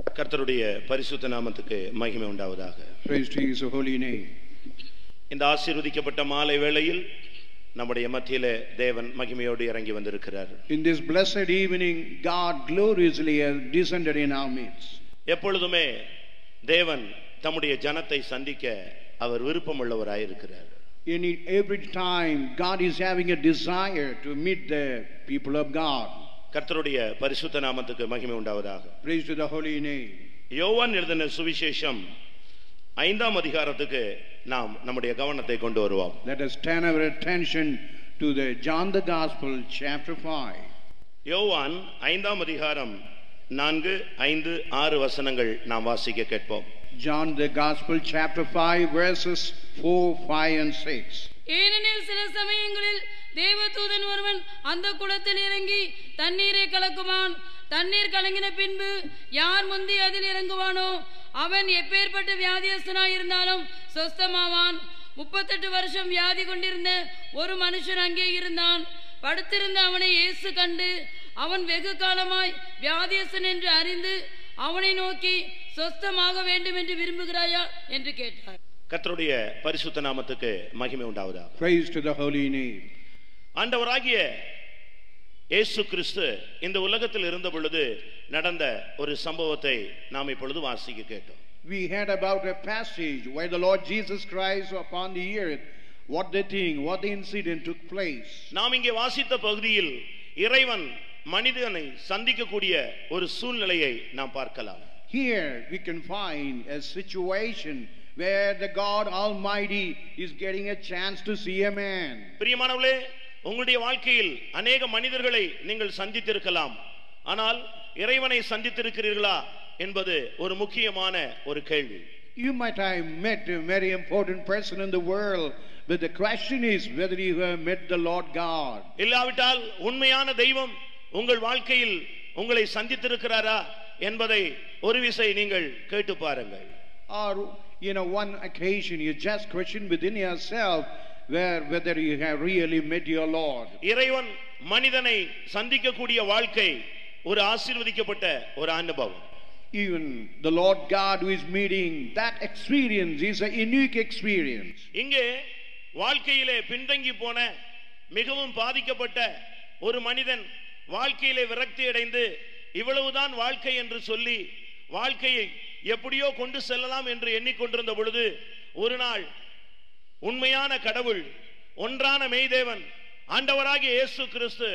கர்த்தருடைய பரிசுத்த நாமத்துக்கு மகிமை உண்டாவதாக Praise to his holy name. இந்த ஆசீர்வதிக்கப்பட்ட மாலை வேளையில் நம்முடைய மத்தியிலே தேவன் மகிமையோடு இறங்கி வந்திருக்கிறார் In this blessed evening, God gloriously has descended in our midst. எப்பொழுதுமே தேவன் தம்முடைய ஜனத்தை சந்திக்க அவர் விருப்பமுள்ளவராயிருக்கிறார் In every time, God is having a desire to meet the people of God. கர்த்தருடைய பரிசுத்த நாமத்துக்கு மகிமை உண்டாவதாக Praise to the holy name. யோவான் எழுதின சுவிசேஷம் ஐந்தாம் அதிகாரத்துக்கு நாம் நம்முடைய கவனத்தை கொண்டு வருவோம் Let us turn our attention to the John the Gospel, chapter 5. யோவான் ஐந்தாம் அதிகாரம் நான்கு ஐந்து ஆறு வசனங்கள் நாம் வாசிக்க கேட்போம் John the Gospel, chapter 5, verses 4, 5, and 6. ஏனெனில் சில சமயங்களில் தேவதூதன் ஒருவன் அந்த குளத்தில் இறங்கி தண்ணீரை கலக்குவான். தண்ணீர் கலங்கின பின்பு யார் முந்தி அதில் இறங்குவானோ அவன் எப்பேற்பட்ட வியாதியஸ்தனாய் இருந்தாலும் சொஸ்தமாவான். முப்பத்தெட்டு வருஷம் வியாதி கொண்டிருந்த ஒரு மனுஷன் அங்கே இருந்தான். படுத்திருந்த அவனை இயேசு கண்டு அவன் வெகு காலமாய் வியாதியஸ்தன் என்று அறிந்து அவனை நோக்கி சொஸ்தமாக வேண்டும் என்று விரும்புகிறாயா என்று கேட்டார். கர்த்தருடைய பரிசுத்த நாமத்துக்கு மகிமை உண்டாவதாக. Praise to the holy name. ஆண்டவராகிய இயேசு கிறிஸ்து இந்த உலகத்தில் இருந்த பொழுது நடந்த ஒரு சம்பவத்தை நாம் இப்பொழுது வாசிக்க கேட்டோம் We heard about a passage where the Lord Jesus Christ upon the earth, what the thing, what the incident took place. நாம் இங்கே வாசித்த பகுதியில் இறைவன் மனிதனை சந்திக்கக்கூடிய ஒரு சூழ்நிலையை நாம் பார்க்கலாம் Here we can find a situation where the God Almighty is getting a chance to see a man. பிரியமானவர்களே உங்களுடைய வாழ்க்கையில் அநேக மனிதர்களை நீங்கள் சந்தித்திருக்கலாம் ஆனால் இறைவனை சந்தித்திருக்கிறீர்களா என்பது ஒரு முக்கியமான ஒரு கேள்வி You might have met a very important person in the world, but the question is whether you have met the Lord God. இல்லாவிட்டால் உண்மையான தெய்வம் உங்கள் வாழ்க்கையில் உங்களை சந்தித்திருக்கிறாரா என்பதை ஒரு விசை நீங்கள் கேட்டு பாருங்கள் Or, you know, one occasion you just question within yourself where, whether you have really met your Lord. இறைவன் மனிதனை சந்திக்கக்கூடிய வாழ்க்கை ஒரு ஆசீர்வதிக்கப்பட்ட ஒரு அனுபவம் Even the Lord God who is meeting, that experience is a unique experience. இங்கே வாழ்க்கையிலே பின்தங்கி போன மிகவும் பாதிக்கப்பட்ட ஒரு மனிதன் வாழ்க்கையிலே விரக்தி அடைந்து இவ்வளவுதான் வாழ்க்கை என்று சொல்லி வாழ்க்கையை எப்படியோ கொண்டு செல்லலாம் என்று எண்ணிக்கொண்டிருந்த பொழுது ஒரு நாள் உண்மையான கடவுள் ஒன்றான மெய்தேவன் ஆண்டவராகிய இயேசு கிறிஸ்து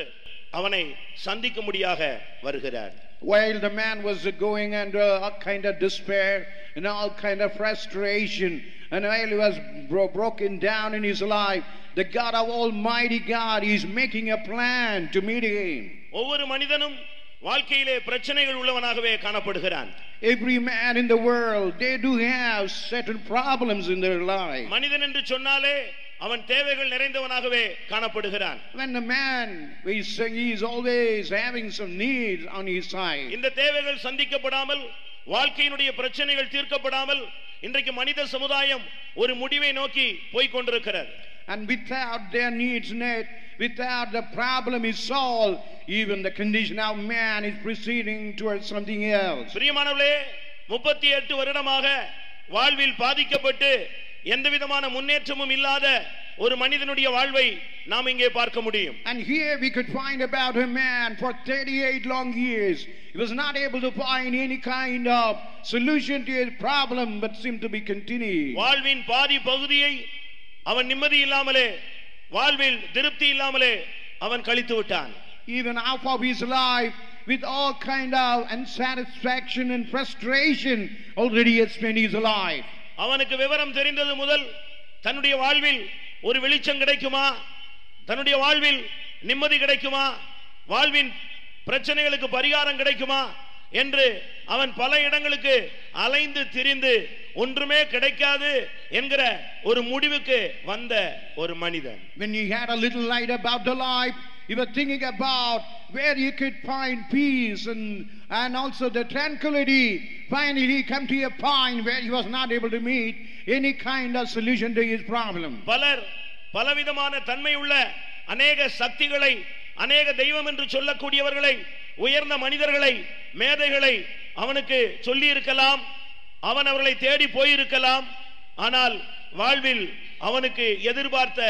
அவனை சந்திக்கும்படியாக வருகிறார் While the man was going under all kind of despair and all kind of frustration, and while he was bro- broken down in his life, the God of Almighty God is making a plan to meet him. ஒவ்வொரு மனிதனும் வாழ்க்கையிலே பிரச்சனைகள் உள்ளவனாகவே காணப்படுகிறான் Every man in the world, they do have certain problems in their life. மனிதன் என்று சொன்னாலே அவன் தேவைகள் நிறைந்தவனாகவே காணப்படுகிறான் When a man is he is always having some needs on his side. இந்த தேவைகள் சந்திக்கப்படாமல் வாழ்க்கையினுடைய பிரச்சனைகள் தீர்க்கப்படாமல் இன்றைக்கு மனித சமுதாயம் ஒரு முடிவை நோக்கி போய்க் கொண்டிருக்கிறது And without their needs met, without the problem is solved, even the condition of man is proceeding towards something else. பிரியமானவர்களே முப்பத்தி எட்டு வருடமாக வாழ்வில் பாதிக்கப்பட்டு எந்த விதமான முன்னேற்றமும் இல்லாத ஒரு மனிதனுடைய வாழ்வை நாம் இங்கே பார்க்க முடியும் And here we could find about a man for 38 long years. He was not able to find any kind of solution to his problem, but seemed to be continuing. வாழ்வின் பாதி பகுதியை அவன் நிம்மதி இல்லாமலே வாழ்வில் திருப்தி இல்லாமலே அவன் கழித்து விட்டான் Even half of his life, with all kind of unsatisfaction and frustration, already has spent his life. அவனுக்கு விவரம் தெரிந்தது முதல் தன்னுடைய வாழ்வில் ஒரு வெளிச்சம் கிடைக்குமா? தன்னுடைய வாழ்வில் நிம்மதி கிடைக்குமா? வாழ்வின் பிரச்சனைகளுக்கு பரிகாரம் கிடைக்குமா? என்று அவன் பல இடங்களுக்கு அலைந்து திரிந்து ஒன்றுமே கிடைக்காது என்கிற ஒரு முடிவுக்கு வந்த ஒரு மனிதன். When he had a little light about the life, You were thinking about where you could find peace and, and also the tranquility. Finally, he came to a point where he was not able to meet any kind of solution to his problem. பலர் பலவிதமான தன்மை உள்ள அநேக சக்திகளை அநேக தெய்வம் என்று சொல்லக்கூடியவர்களை உயர்ந்த மனிதர்களை மேதைகளை அவனுக்கு சொல்லி இருக்கலாம் அவன் அவர்களை தேடி போயிருக்கலாம் ஆனால் வாழ்வில் அவனுக்கு எதிர்பார்த்த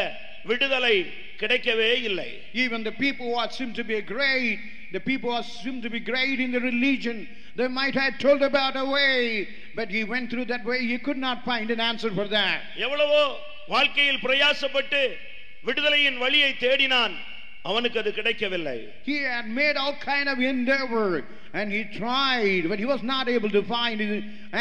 விடுதலை கிடைக்கவே இல்லை Even the people who are seem to be great, the people who are seem to be great in the religion, they might have told about a way, but he went through that way. He could not find an answer for that. எவ்வளவோ வாழ்க்கையில் பிரயாசப்பட்டு விடுதலையின் வழியை தேடினான் அவனுக்கு அது கிடைக்கவில்லை He had made all kind of endeavor and he tried, but he was not able to find an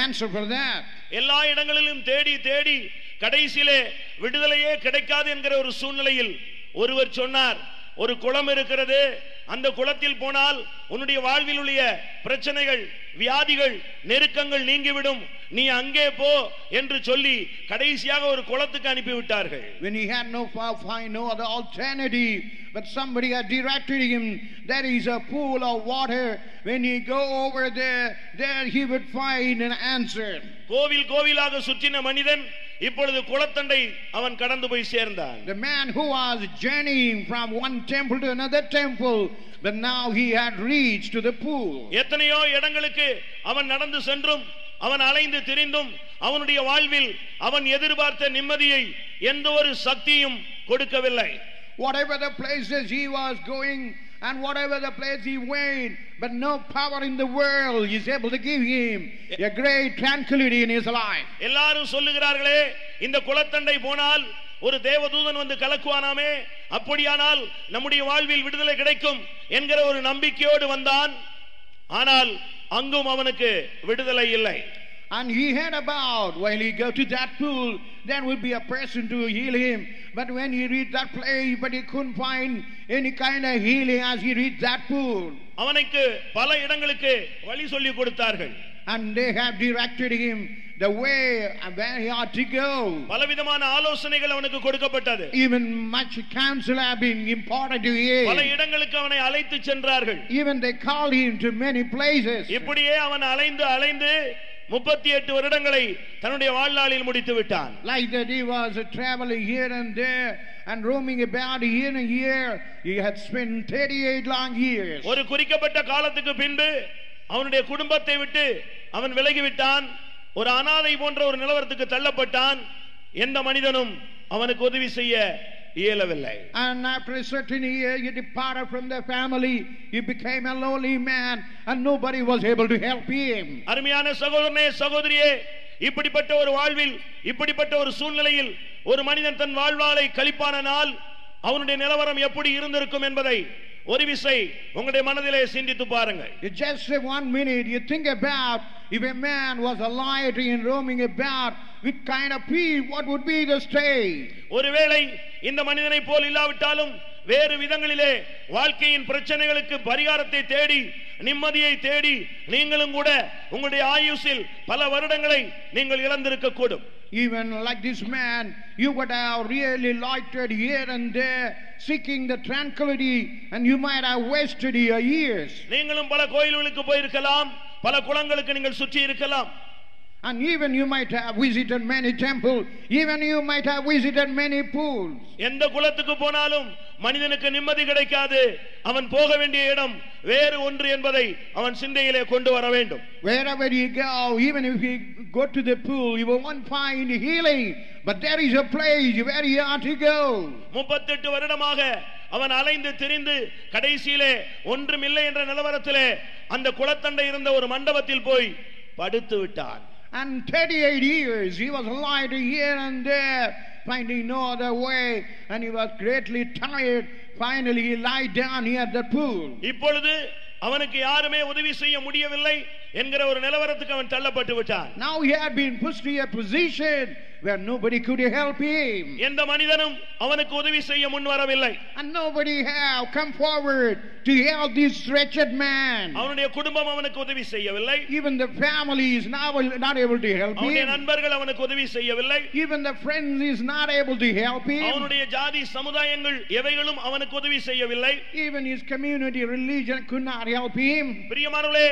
answer for that. எல்லா இடங்களிலும் தேடி தேடி கடைசியிலே விடுதலையே கிடைக்காது என்கிற ஒரு சூழ்நிலையில் ஒருவர் சொன்னார் ஒரு குளம் இருக்கிறது அந்த குளத்தில் போனால் உன்னுடைய வாழ்வில் உள்ள பிரச்சனைகள் வியாதிகள் நெருக்கங்கள் நீங்கிவிடும் நீ அங்கே போ என்று சொல்லி கடைசியாக ஒரு குளத்துக்கு அனுப்பி விட்டார்கள் When he had no far find no other alternative, but somebody had directed him, there is a pool of water. When he go over there, there he would find an answer. கோவில் கோவிலாக சுற்றின மனிதன் இப்பொழுது குளத்தண்டை அவன் கடந்து போய் சேர்ந்தான் The man who was journeying from one temple to another temple, but now he had reached to the pool. எத்தனையோ இடங்களுக்கு அவன் நடந்து சென்றும் அவன் அலைந்து திரிந்தும் அவனுடைய வாழ்வில் அவன் எதிர்பார்த்த நிம்மதியை எந்த ஒரு சக்தியும் கொடுக்கவில்லை Whatever the places he was going and whatever the place he went, but no power in the world is able to give him a great tranquility in his life. எல்லாரும் சொல்லுகிறார்களே இந்த குளத்தண்டை போனால் ஒரு தேவதூதன் வந்து கலக்குவானாமே அப்படியானால் நம்முடைய வாழ்வில் விடுதலை கிடைக்கும் என்கிற ஒரு நம்பிக்கையோடு வந்தான் ஆனால் அங்கும் அவனுக்கு விடுதலை இல்லை And he had about, while he go to that pool, there would be a person to heal him. But when he reached that place, but he couldn't find any kind of healing as he reached that pool. அவனுக்கு பல இடங்களுக்கு வழி சொல்லி கொடுத்தார்கள் And they have directed him the way where he ought to go. பலவிதமான ஆலோசனைகள் அவனுக்கு கொடுக்கப்பட்டது Even much counsel have been imparted to பல him. இடங்களுக்கு அவனை அழைத்து சென்றார்கள் Even they called him to many places. இப்படியே அவன் அலைந்து அலைந்து முப்பத்தி எட்டு வருடங்களை தன்னுடைய வாழ்நாளில் முடித்து விட்டான் Like that he was uh, traveling here and there and roaming about here and here. He had spent 38 long years. ஒரு குறிக்கப்பட்ட காலத்துக்கு பின்பு அவனுடைய குடும்பத்தை விட்டு அவன் விலகிவிட்டான் ஒரு அனாதை போன்ற ஒரு நிலவரத்துக்கு தள்ளப்பட்டான் எந்த மனிதனும் அவனுக்கு உதவி செய்ய இயலவில்லை And after a certain year, he departed from the family. He became a lonely man, and nobody was able to help him. அருமையான சகோதரனே சகோதரியே இப்படிப்பட்ட ஒரு வாழ்வில் இப்படிப்பட்ட ஒரு சூழ்நிலையில் ஒரு மனிதன் தன் வாழ்வாளை கழிப்பானால் அவனுடைய நிலவரம் எப்படி இருந்திருக்கும் என்பதை ஒரு விசை உங்களுடைய மனதிலே சிந்தித்து பாருங்கள் You just say one minute, you think about if a man was alive and roaming about, with kind of peace, what would be the state? ஒருவேளை இந்த மனிதனை போல் இல்லாவிட்டாலும் வேறு விதங்களிலே வாழ்க்கையின் பிரச்சனைகளுக்கு பரிகாரத்தை தேடி நிம்மதியை தேடி நீங்களும் கூட உங்களுடைய ஆயுசில் பல வருடங்களை நீங்கள் இழந்திருக்க கூடும் Even like this man, you would have really loitered here and there, seeking the tranquility, and you might have wasted your years. நீங்களும் பல கோயில்களுக்கு போயிருக்கலாம் பல குளங்களுக்கு நீங்கள் சுற்றி இருக்கலாம் And even you might have visited many temples, even you might have visited many pools. எந்த குலத்துக்கு போனாலும் மனிதனுக்கு நிம்மதி கிடைக்காது அவன் போக வேண்டிய இடம் வேறு ஒன்று என்பதை அவன் சிந்தையிலே கொண்டு வர வேண்டும் Wherever you go, even if you go to the pool, you will not find healing. But there is a place where you are to go. முப்பத்தெட்டு வருடமாக அவன் அலைந்து திரிந்து கடைசியிலே ஒன்றுமில்லை என்ற நிலவரத்திலே அந்த குளத்தண்டை இருந்த ஒரு மண்டபத்தில் போய் படுத்து விட்டான் And 38 years he was lying here and there, finding no other way, and he was greatly tired. Finally, he lied down here at the pool. இப்பொழுது அவனுக்கு யாருமே உதவி செய்ய முடியவில்லை என்கிற ஒரு நிலவரத்துக்கு அவன் தள்ளப்பட்டு விட்டான் Now he had been pushed to a position where nobody could help him. எந்த மனிதனும் அவனுக்கு உதவி செய்ய முன் வரவில்லை And nobody have come forward to help this wretched man. அவனுடைய குடும்பம் அவனுக்கு உதவி செய்யவில்லை Even the family is now not able to help அவனுடைய him. நண்பர்கள் அவனுக்கு உதவி செய்யவில்லை Even the friends is not able to help him. அவனுடைய ஜாதி சமுதாயங்கள் எவைகளும் அவனுக்கு உதவி செய்யவில்லை Even his community religion could not help him. பிரியமானவர்களே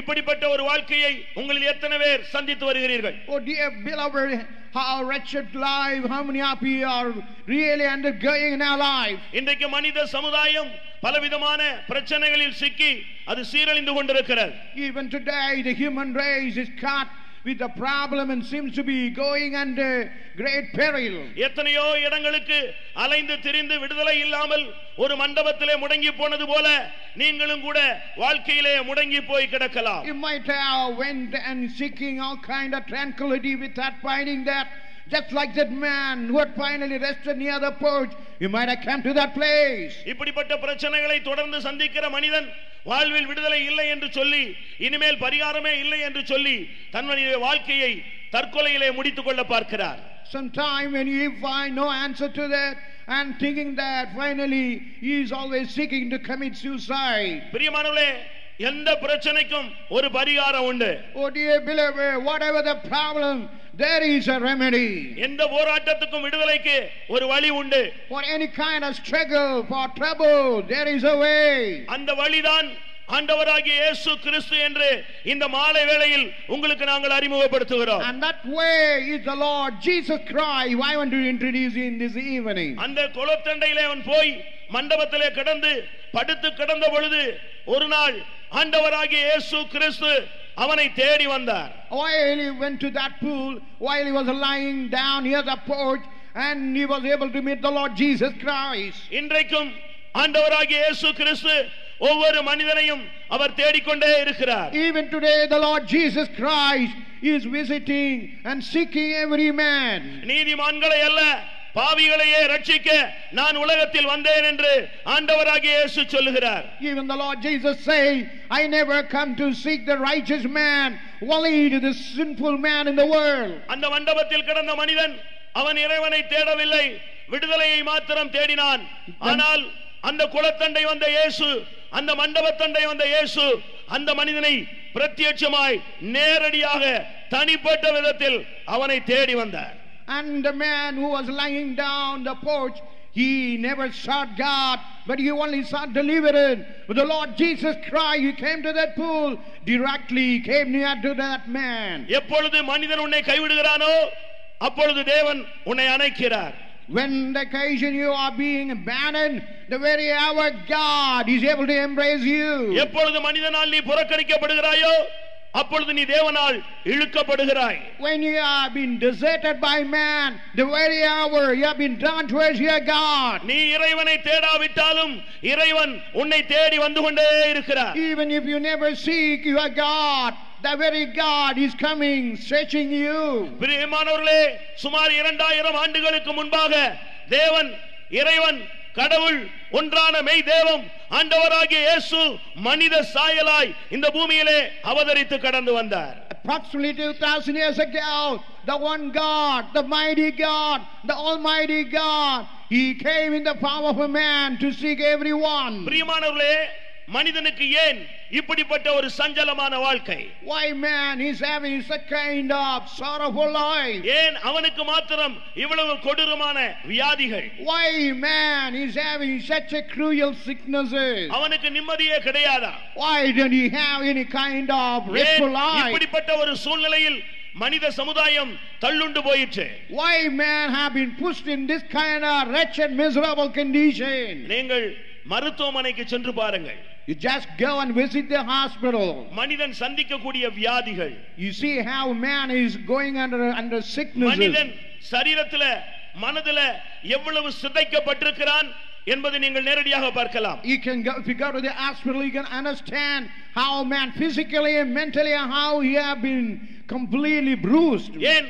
இப்படிப்பட்ட ஒரு வாழ்க்கையை உங்களில் எத்தனை பேர் சந்தித்து வருகிறீர்கள் Oh, dear beloved, how wretched life, how many of you are really undergoing in our life? இன்றைக்கு மனித சமுதாயம் பலவிதமான பிரச்சனைகளில் சிக்கி அது சீரழிந்து கொண்டிருக்கிறது Even today, the human race is caught with a problem and seems to be going under great peril. எத்தனையோ இடங்களுக்கு அலைந்து திரிந்து விடுதலை இல்லாமல் ஒரு மண்டபத்திலே முடங்கி போனது போல நீங்களும் கூட வாழ்க்கையிலே முடங்கி போய் கிடக்கலாம் You might have went and seeking all kind of tranquility without finding that. Just like that man who had finally rested near the porch, you might have come to that place. இப்படிப்பட்ட பிரச்சனைகளை தொடர்ந்து சந்திக்கிற மனிதன் வாழ்வில் விடுதலை இல்லை என்று சொல்லி இனிமேல் பரிகாரமே இல்லை என்று சொல்லி தன்னுடைய வாழ்க்கையை தற்கொலையிலே முடித்துக் கொள்ள பார்க்கிறார் Sometime when you find no answer to that and thinking that finally he is always seeking to commit suicide. பிரியமானவர்களே எந்த பிரச்சனைக்கும் ஒரு பரிகாரம் உண்டு Oh dear beloved, whatever the problem, there is a remedy. எந்த போராட்டத்துக்கும் விடுதலைக்கு ஒரு வழி உண்டு For any kind of struggle, for trouble, there is a way. அந்த வழிதான் ஆண்டவராகிய இயேசு கிறிஸ்து என்று இந்த மாலை வேளையில் உங்களுக்கு நாங்கள் அறிமுகப்படுத்துகிறோம் And that way is the Lord Jesus Christ. I want to introduce you in this evening. அந்த குளத்தண்டையிலே அவன் போய் மண்டபத்திலே கிடந்து படுத்து கிடந்த பொழுது ஒரு நாள் ஆண்டவராகிய இயேசு கிறிஸ்து அவனை தேடி வந்தார் While he went to that pool, while he was lying down near the porch, and he was able to meet the Lord Jesus Christ. இன்றைக்கும் ஆண்டவராகிய இயேசு கிறிஸ்து ஒவ்வொரு மனிதனையும் அவர் தேடிக்கொண்டே இருக்கிறார் Even today, the Lord Jesus Christ is visiting and seeking every man. நீதிமான்களை அல்ல பாவிகளையே ரட்சிக்க நான் உலகத்தில் வந்தேன் என்று ஆண்டவராகிய இயேசு சொல்லுகிறார் Even the Lord Jesus say, I never come to seek the righteous man, only to the sinful man in the world. அந்த மண்டபத்தில் கிடந்த மனிதன் அவன் இறைவனை தேடவில்லை விடுதலையை மாத்திரம் தேடினான் ஆனால் அந்த குளத்தண்டை வந்த இயேசு அந்த மண்டபத்தண்டை வந்த இயேசு அந்த மனிதனை பிரத்யட்சமாய் நேரடியாக தனிப்பட்ட விதத்தில் அவனை தேடி வந்தார் And the man who was lying down the porch, he never sought God, but he only sought deliverance. But the Lord Jesus Christ, he came to that pool, directly came near to that man. எப்பொழுது மனிதன் உன்னை கைவிடுகிறானோ அப்பொழுது தேவன் உன்னை அணைக்கிறார் When the occasion you are being abandoned, the very hour God is able to embrace you. எப்பொழுது மனிதனால் நீ புறக்கணிக்கப்படுகிறாயோ அப்பொழுது நீ தேவனால் இழுக்கப்படுகிறாய் When you have been deserted by man, the very hour you have been drawn towards your God. நீ இறைவனை தேடாவிட்டாலும் இறைவன் உன்னை தேடி வந்து கொண்டே இருக்கிறார் Even if you never seek your God, the very God is coming, stretching you. பிரியமானவர்களே சுமார் இரண்டாயிரம் ஆண்டுகளுக்கு முன்பாக தேவன் இறைவன் கடவுள் ஒன்றான மெய் தேவம் ஆண்டவராகிய இயேசு மனித சாயலாய் இந்த பூமியிலே அவதரித்து கடந்து வந்தார் Approximately 2000 years ago, the one God, the mighty God, the almighty God, he came in the form of a man to seek everyone. பிரியமானவர்களே மனிதனுக்கு ஏன் இப்படிப்பட்ட ஒரு சஞ்சலமான வாழ்க்கை Why man is having such kind of sorrowful life? ஏன் அவனுக்கு மாத்திரம் இவ்வளவு கொடூரமான வியாதிகள் Why man is having such a cruel sicknesses? அவனுக்கு நிம்மதியே கிடையாதா Why don't he have any kind of restful life? இப்படிப்பட்ட ஒரு சூழ்நிலையில் மனித சமுதாயம் தள்ளுண்டு போயிற்று Why man have been pushed in this kind of wretched, miserable condition? நீங்கள் மருத்துவமனைக்கு சென்று பாருங்கள் You just go and visit the hospital. மனிதன் சந்திக்கக்கூடிய வியாதிகள் You see how man is going under under sicknesses. மனிதன் சரீரத்துல மனதுல எவ்வளவு சிதைக்கப்பட்டிருக்கிறான் என்பதை நீங்கள் நேரடியாக பார்க்கலாம் You can go if you go to the hospital, you can understand how man physically and mentally how he have been completely bruised. ஏன்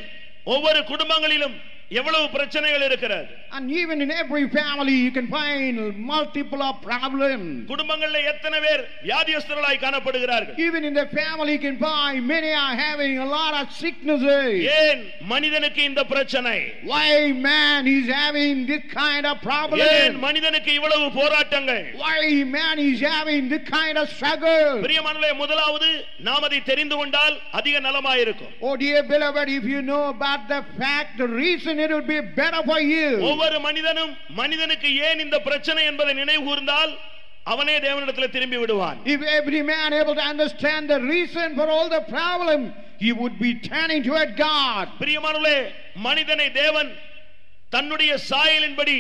ஒவ்வொரு குடும்பங்களிலும் எவ்வளவு பிரச்சனைகள் இருக்கிறது And even in every family, you can find multiple of problems. குடும்பங்கள்ல எத்தனை பேர் வியாதியஸ்தர்களாய் காணப்படுகிறார்கள் Even in the family, you can find many are having a lot of sicknesses. ஏன் மனிதனுக்கு இந்த பிரச்சனை Why man is having this kind of ஏன் problem? மனிதனுக்கு இவ்வளவு போராட்டங்கள் Why man is having this kind of struggle? பிரியமானவர்களே முதலாவது நாம் அதை தெரிந்து கொண்டால் அதிக நலமாயிருக்கும் Oh dear beloved, if you know about the fact, the reason it would be better for you. ஒவ்வொரு மனிதனும் மனிதனுக்கு ஏன் இந்த பிரச்சனை என்பதை நினைவு கூர்ந்தால் அவனே தேவனிடத்தில் திரும்பி விடுவான் If every man able to understand the reason for all the problem, he would be turning toward God. பிரியமானவர்களே மனிதனை தேவன் தன்னுடைய சாயலின்படி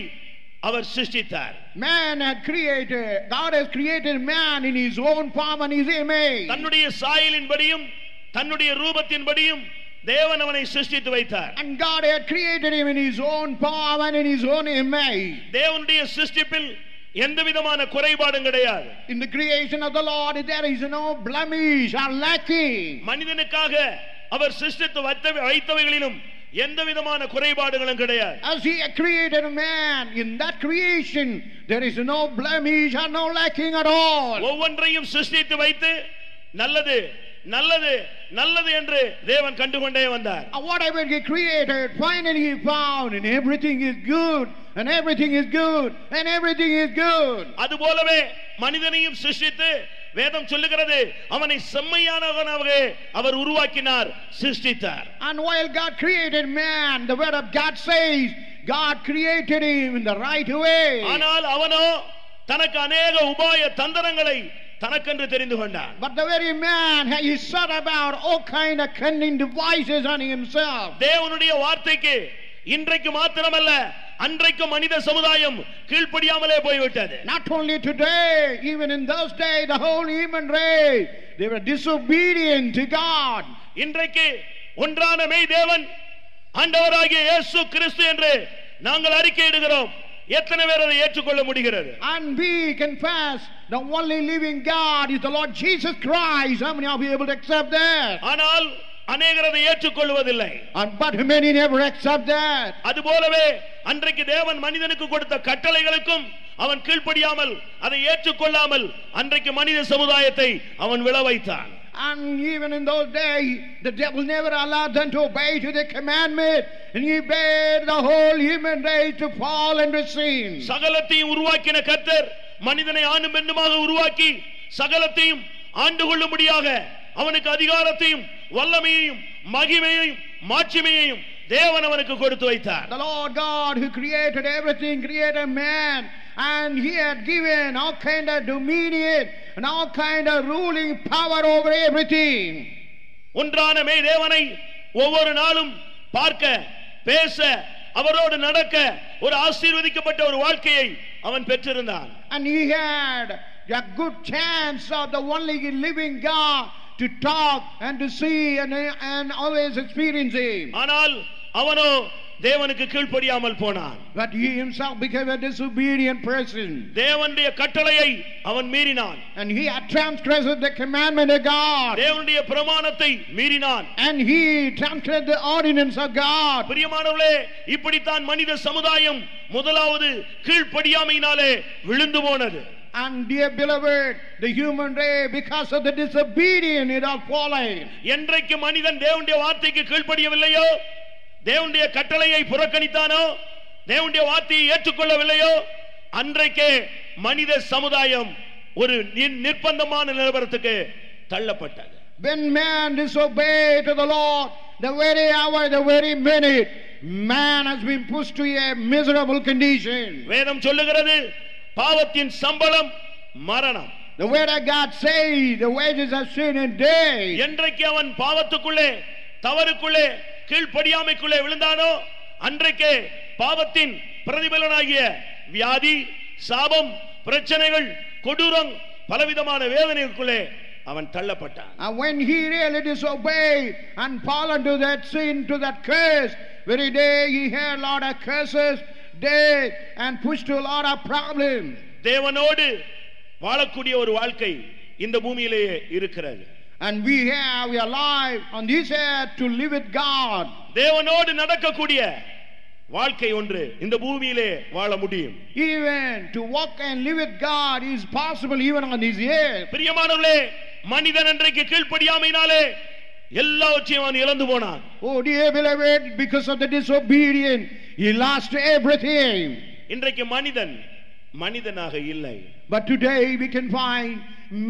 அவர் சிருஷ்டித்தார் Man had created, God has created man in his own form and his image. தன்னுடைய சாயலின்படியும் தன்னுடைய ரூபத்தின்படியும் தேவன் அவனை சிருஷ்டித்து வைத்தார் And God had created him in his own form and in his own image. தேவனுடைய சிருஷ்டிப்பில் எந்த விதமான குறைபாடும் கிடையாது In the creation of the Lord, there is no blemish or lacking. மனிதனுக்காக அவர் சிருஷ்டித்து வைத்த வைத்தவைகளிலும் எந்த விதமான குறைபாடுகளும் கிடையாது As he had created man, in that creation, there is no blemish or no lacking at all. ஒவ்வொன்றையும் சிருஷ்டித்து வைத்து நல்லது நல்லது நல்லது என்று தேவன் கண்டுகொண்டே வந்தார் Whatever he created, finally he found, and everything is good, and everything is good, and everything is good. அதுபோலவே மனிதனையும் சிருஷ்டித்து வேதம் சொல்லுகிறது அவனை செம்மையானவனாக அவர் உருவாக்கினார் சிருஷ்டித்தார் And while God created man, the word of God says, God created him in the right way. ஆனால் அவனோ தனக்கு அநேக உபாய தந்திரங்களை தனக்கென்று தெரிந்து கொண்டான் But the very man, he set about all kind of cunning devices on himself. தேவனுடைய வார்த்தைக்கு இன்றைக்கு மாத்திரமல்ல அன்றைக்கு மனித சமுதாயம் கீழ்ப்படியாமலே போய்விட்டது Not only today, even in those days, the whole human race, they were disobedient to God. இன்றைக்கு ஒன்றான மெய் தேவன் ஆண்டவராகிய இயேசு கிறிஸ்து என்று நாங்கள் அறிக்கையிடுகிறோம் எத்தனை பேர் அதை ஏற்றுக்கொள்ள முடிகிறது And we confess the only living God is the Lord Jesus Christ. How many of you able to accept that? ஆனால் அநேகர் அதை ஏற்றுக்கொள்வதில்லை And but many never accept that. அதுபோலவே அன்றைக்கு தேவன் மனிதனுக்கு கொடுத்த கட்டளைகளுக்கும் அவன் கீழ்ப்படியாமல் அதை ஏற்றுக்கொள்ளாமல் அன்றைக்கு மனித சமுதாயத்தை அவன் விழ வைத்தான் And even in those days, the devil never allowed them to obey to the commandment. And he bade the whole human race to fall into sin. சகலத்தையும் உருவாக்கின கர்த்தர் மனிதனை ஆணும் பெண்ணுமாக உருவாக்கி சகலத்தையும் ஆண்டு கொள்ளும்படியாக அவனுக்கு அதிகாரத்தையும் வல்லமையையும் மகிமையையும் மாட்சிமையையும் தேவன் அவனுக்கு கொடுத்து வைத்தார் The Lord God who created everything, created man, and he had given all kind of dominion and all kind of ruling power over everything. ஒன்றான மெய் தேவனை ஒவ்வொரு நாளும் பார்க்க பேச அவரோடு நடக்க ஒரு ஆசீர்வதிக்கப்பட்ட ஒரு வாழ்க்கையை அவன் பெற்றிருந்தான் And he had a good chance of the only living God to talk and to see and, and always experience him. ஆனால் அவனோ தேவனுக்கு கீழ்ப்படியாமல் போனான் But he himself became a disobedient person. தேவனுடைய கட்டளையை அவன் மீறினான் And he had transgressed the commandment of God. தேவனுடைய பிரமாணத்தை மீறினான் And he transgressed the ordinance of God. பிரியமானவர்களே இப்படித்தான் மனித சமுதாயம் முதலாவது கீழ்ப்படியாமையினாலே விழுந்து போனது And dear beloved, the human race, because of the disobedience, it all fallen. என்றைக்கு மனிதன் தேவனுடைய வார்த்தைக்கு கீழ்ப்படியவில்லையோ தேவனுடைய கட்டளையை புறக்கணித்தானோ தேவனுடைய வார்த்தையை ஏற்றுக்கொள்ளவில்லையோ அன்றைக்கே மனித சமுதாயம் ஒரு நிர்- நிர்பந்தமான நிலவரத்துக்கு தள்ளப்பட்டது When man disobeyed to the Lord, the very hour, the very minute, man has been pushed to a miserable condition. வேதம் சொல்லுகிறது பாவத்தின் சம்பளம் மரணம் The word of God says, the wages of sin is death. என்றைக்கு அவன் பாவத்துக்குள்ளே தவறுக்குள்ளே கீழ்ப்படியாமைக்குள்ளே விழுந்தானோ அன்றைக்கே பாவத்தின் பிரதிபலனாகிய வியாதி சாபம் பிரச்சனைகள் கொடூரம் பலவிதமான வேதனைக்குள்ளே அவன் தள்ளப்பட்டான் And when he really disobeyed and fall into that sin, to that curse, very day he had a lot of curses, death, and pushed to a lot of problems. தேவனோடு வாழக்கூடிய ஒரு வாழ்க்கை இந்த பூமியிலேயே இருக்கிறது And we have, we are alive on this earth to live with God. தேவனோடு நடக்கக்கூடிய வாழ்க்கை ஒன்று இந்த பூமியிலே வாழ முடியும் Even to walk and live with God is possible even on this earth. பிரியமானவர்களே மனிதன் அன்றைக்கு கீழ்ப்படியாமையினாலே எல்லாவற்றையும் அவன் இழந்து போனான் Oh, dear beloved, because of the disobedience, he lost everything. இன்றைக்கு மனிதன் மனிதனாக இல்லை But today we can find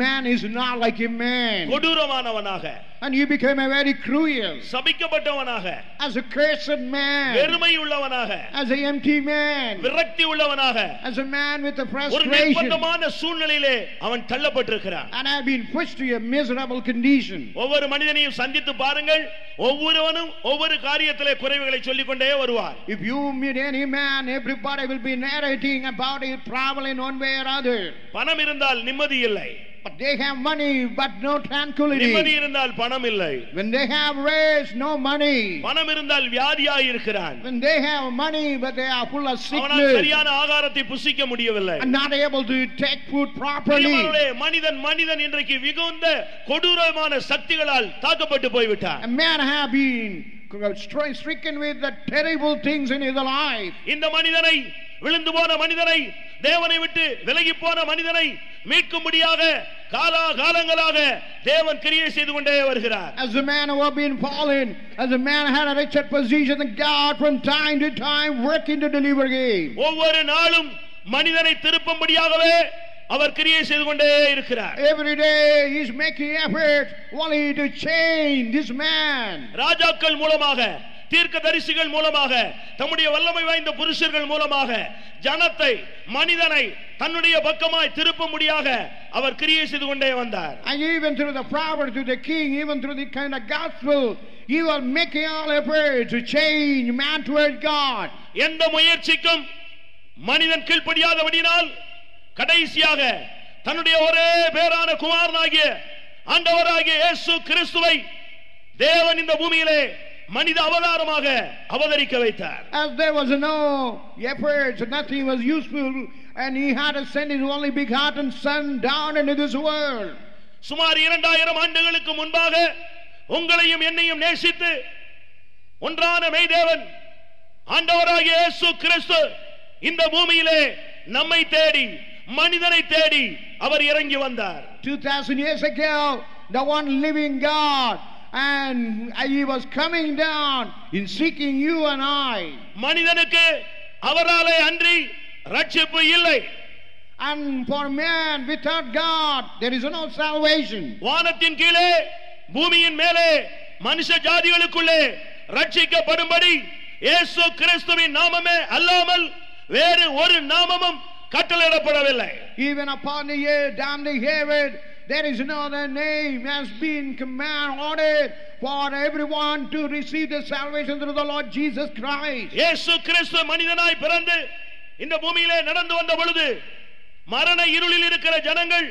man is not like a man. கொடூரமானவனாக And he became a very cruel, சபிக்கப்பட்டவனாக as a cursed man, வெறுமை உள்ளவனாக as a empty man, விரக்தி உள்ளவனாக as a man with a ஒரு frustration. நிர்பந்தமான சூழ்நிலையிலே அவன் தள்ளப்பட்டிருக்கிறான் And have been pushed to a miserable condition. ஒவ்வொரு மனிதனையும் சந்தித்து பாருங்கள் ஒவ்வொருவனும் ஒவ்வொரு காரியத்திலே குறைவுகளை சொல்லிக்கொண்டே வருவார் If you meet any man, everybody will be narrating about his problem in one way or other. பணம் இருந்தால் நிம்மதி இல்லை But they have money, but no நிம்மதி tranquility. இருந்தால் பணம் இல்லை When they have raised, no money. பணம் இருந்தால் வியாதியாய் இருக்கிறான் When they have money, but they are full of அவனால் sickness சரியான ஆகாரத்தை புசிக்க முடியவில்லை and not able to take food properly. பிரியமானவர்களே, மனிதன் மனிதன் இன்றைக்கு மிகுந்த கொடூரமான சக்திகளால் தாக்கப்பட்டு போய்விட்டார் A man have been stri- stricken with the terrible things in his life. இந்த மனிதனை விழுந்து போன மனிதனை தேவனை விட்டு விலகி போன மனிதனை மீட்கும்படியாக காலா காலங்களாக தேவன் கிரியை செய்து கொண்டே வருகிறார் As a man who have been fallen, as a man had a wretched position, and God from time to time working to deliver him. ஒவ்வொரு நாளும் மனிதனை திருப்பும்படியாகவே அவர் கிரியை செய்து கொண்டே இருக்கிறார் Every day he's making effort only to change this man. ராஜாக்கள் மூலமாக தீர்க்க தரிசிகள் மூலமாக தம்முடைய வல்லமை வாய்ந்த புருஷர்கள் மூலமாக ஜனத்தை மனிதனை தன்னுடைய பக்கமாய் திருப்பும்படியாக அவர் கிரியை செய்து கொண்டே வந்தார் And even through the prophet, to the king, even through the kind of gospel, he was making all effort to change man towards God. எந்த முயற்சிக்கும் மனிதன் கீழ்ப்படியாதபடினால் கடைசியாக தன்னுடைய ஒரே பேரான குமாரனாகிய ஆண்டவராகிய இயேசு கிறிஸ்துவை தேவன் இந்த பூமியிலே மனித அவதாரமாக அவதரிக்க வைத்தார் As there was no efforts, nothing was useful, and he had to send his only begotten son down into this world. சுமார் இரண்டாயிரம் ஆண்டுகளுக்கு முன்பாக உங்களையும் என்னையும் நேசித்து ஒன்றான மெய்தேவன் ஆண்டவராகிய இயேசு கிறிஸ்து இந்த பூமியிலே நம்மை தேடி மனிதனை தேடி அவர் இறங்கி வந்தார் 2000 years ago, the one living God, and he was coming down in seeking you and I. மனிதனுக்கு அவராலே அன்றி ரட்சிப்பு இல்லை And for man without God, there is no salvation. வானத்தின் கீழே பூமியின் மேலே மனுஷ ஜாதிகளுக்குள்ளே ரட்சிக்கப்படும்படி இயேசு கிறிஸ்துவின் நாமமே அல்லாமல் வேறு ஒரு நாமமும் கட்டளையிடப்படவில்லை Even upon the earth, down the heaven, there is no other name has been command ordered for everyone to receive the salvation through the Lord Jesus Christ. இயேசு கிறிஸ்து மனிதனாய் பிறந்து இந்த பூமியிலே நடந்து வந்த பொழுது மரண இருளில் இருக்கிற ஜனங்கள்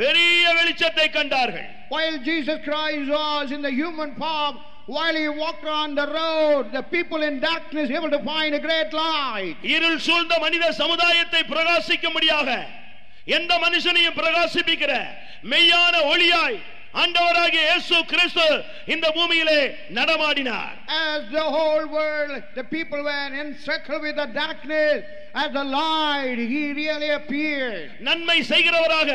பெரிய வெளிச்சத்தை கண்டார்கள் While Jesus Christ was in the human form, while he walked on the road, the people in darkness able to find a great light. இருள் சூழ்ந்த மனித சமுதாயத்தை பிரகாசிக்கும்படியாக எந்த மனுஷனையும் பிரகாசிப்பிக்கிற மெய்யான ஒளியாய் ஆண்டவராகிய இயேசு கிறிஸ்து இந்த பூமியிலே நடமாடினார் As the whole world, the people were encircled with the darkness, as the light, he really appeared. நன்மை செய்கிறவராக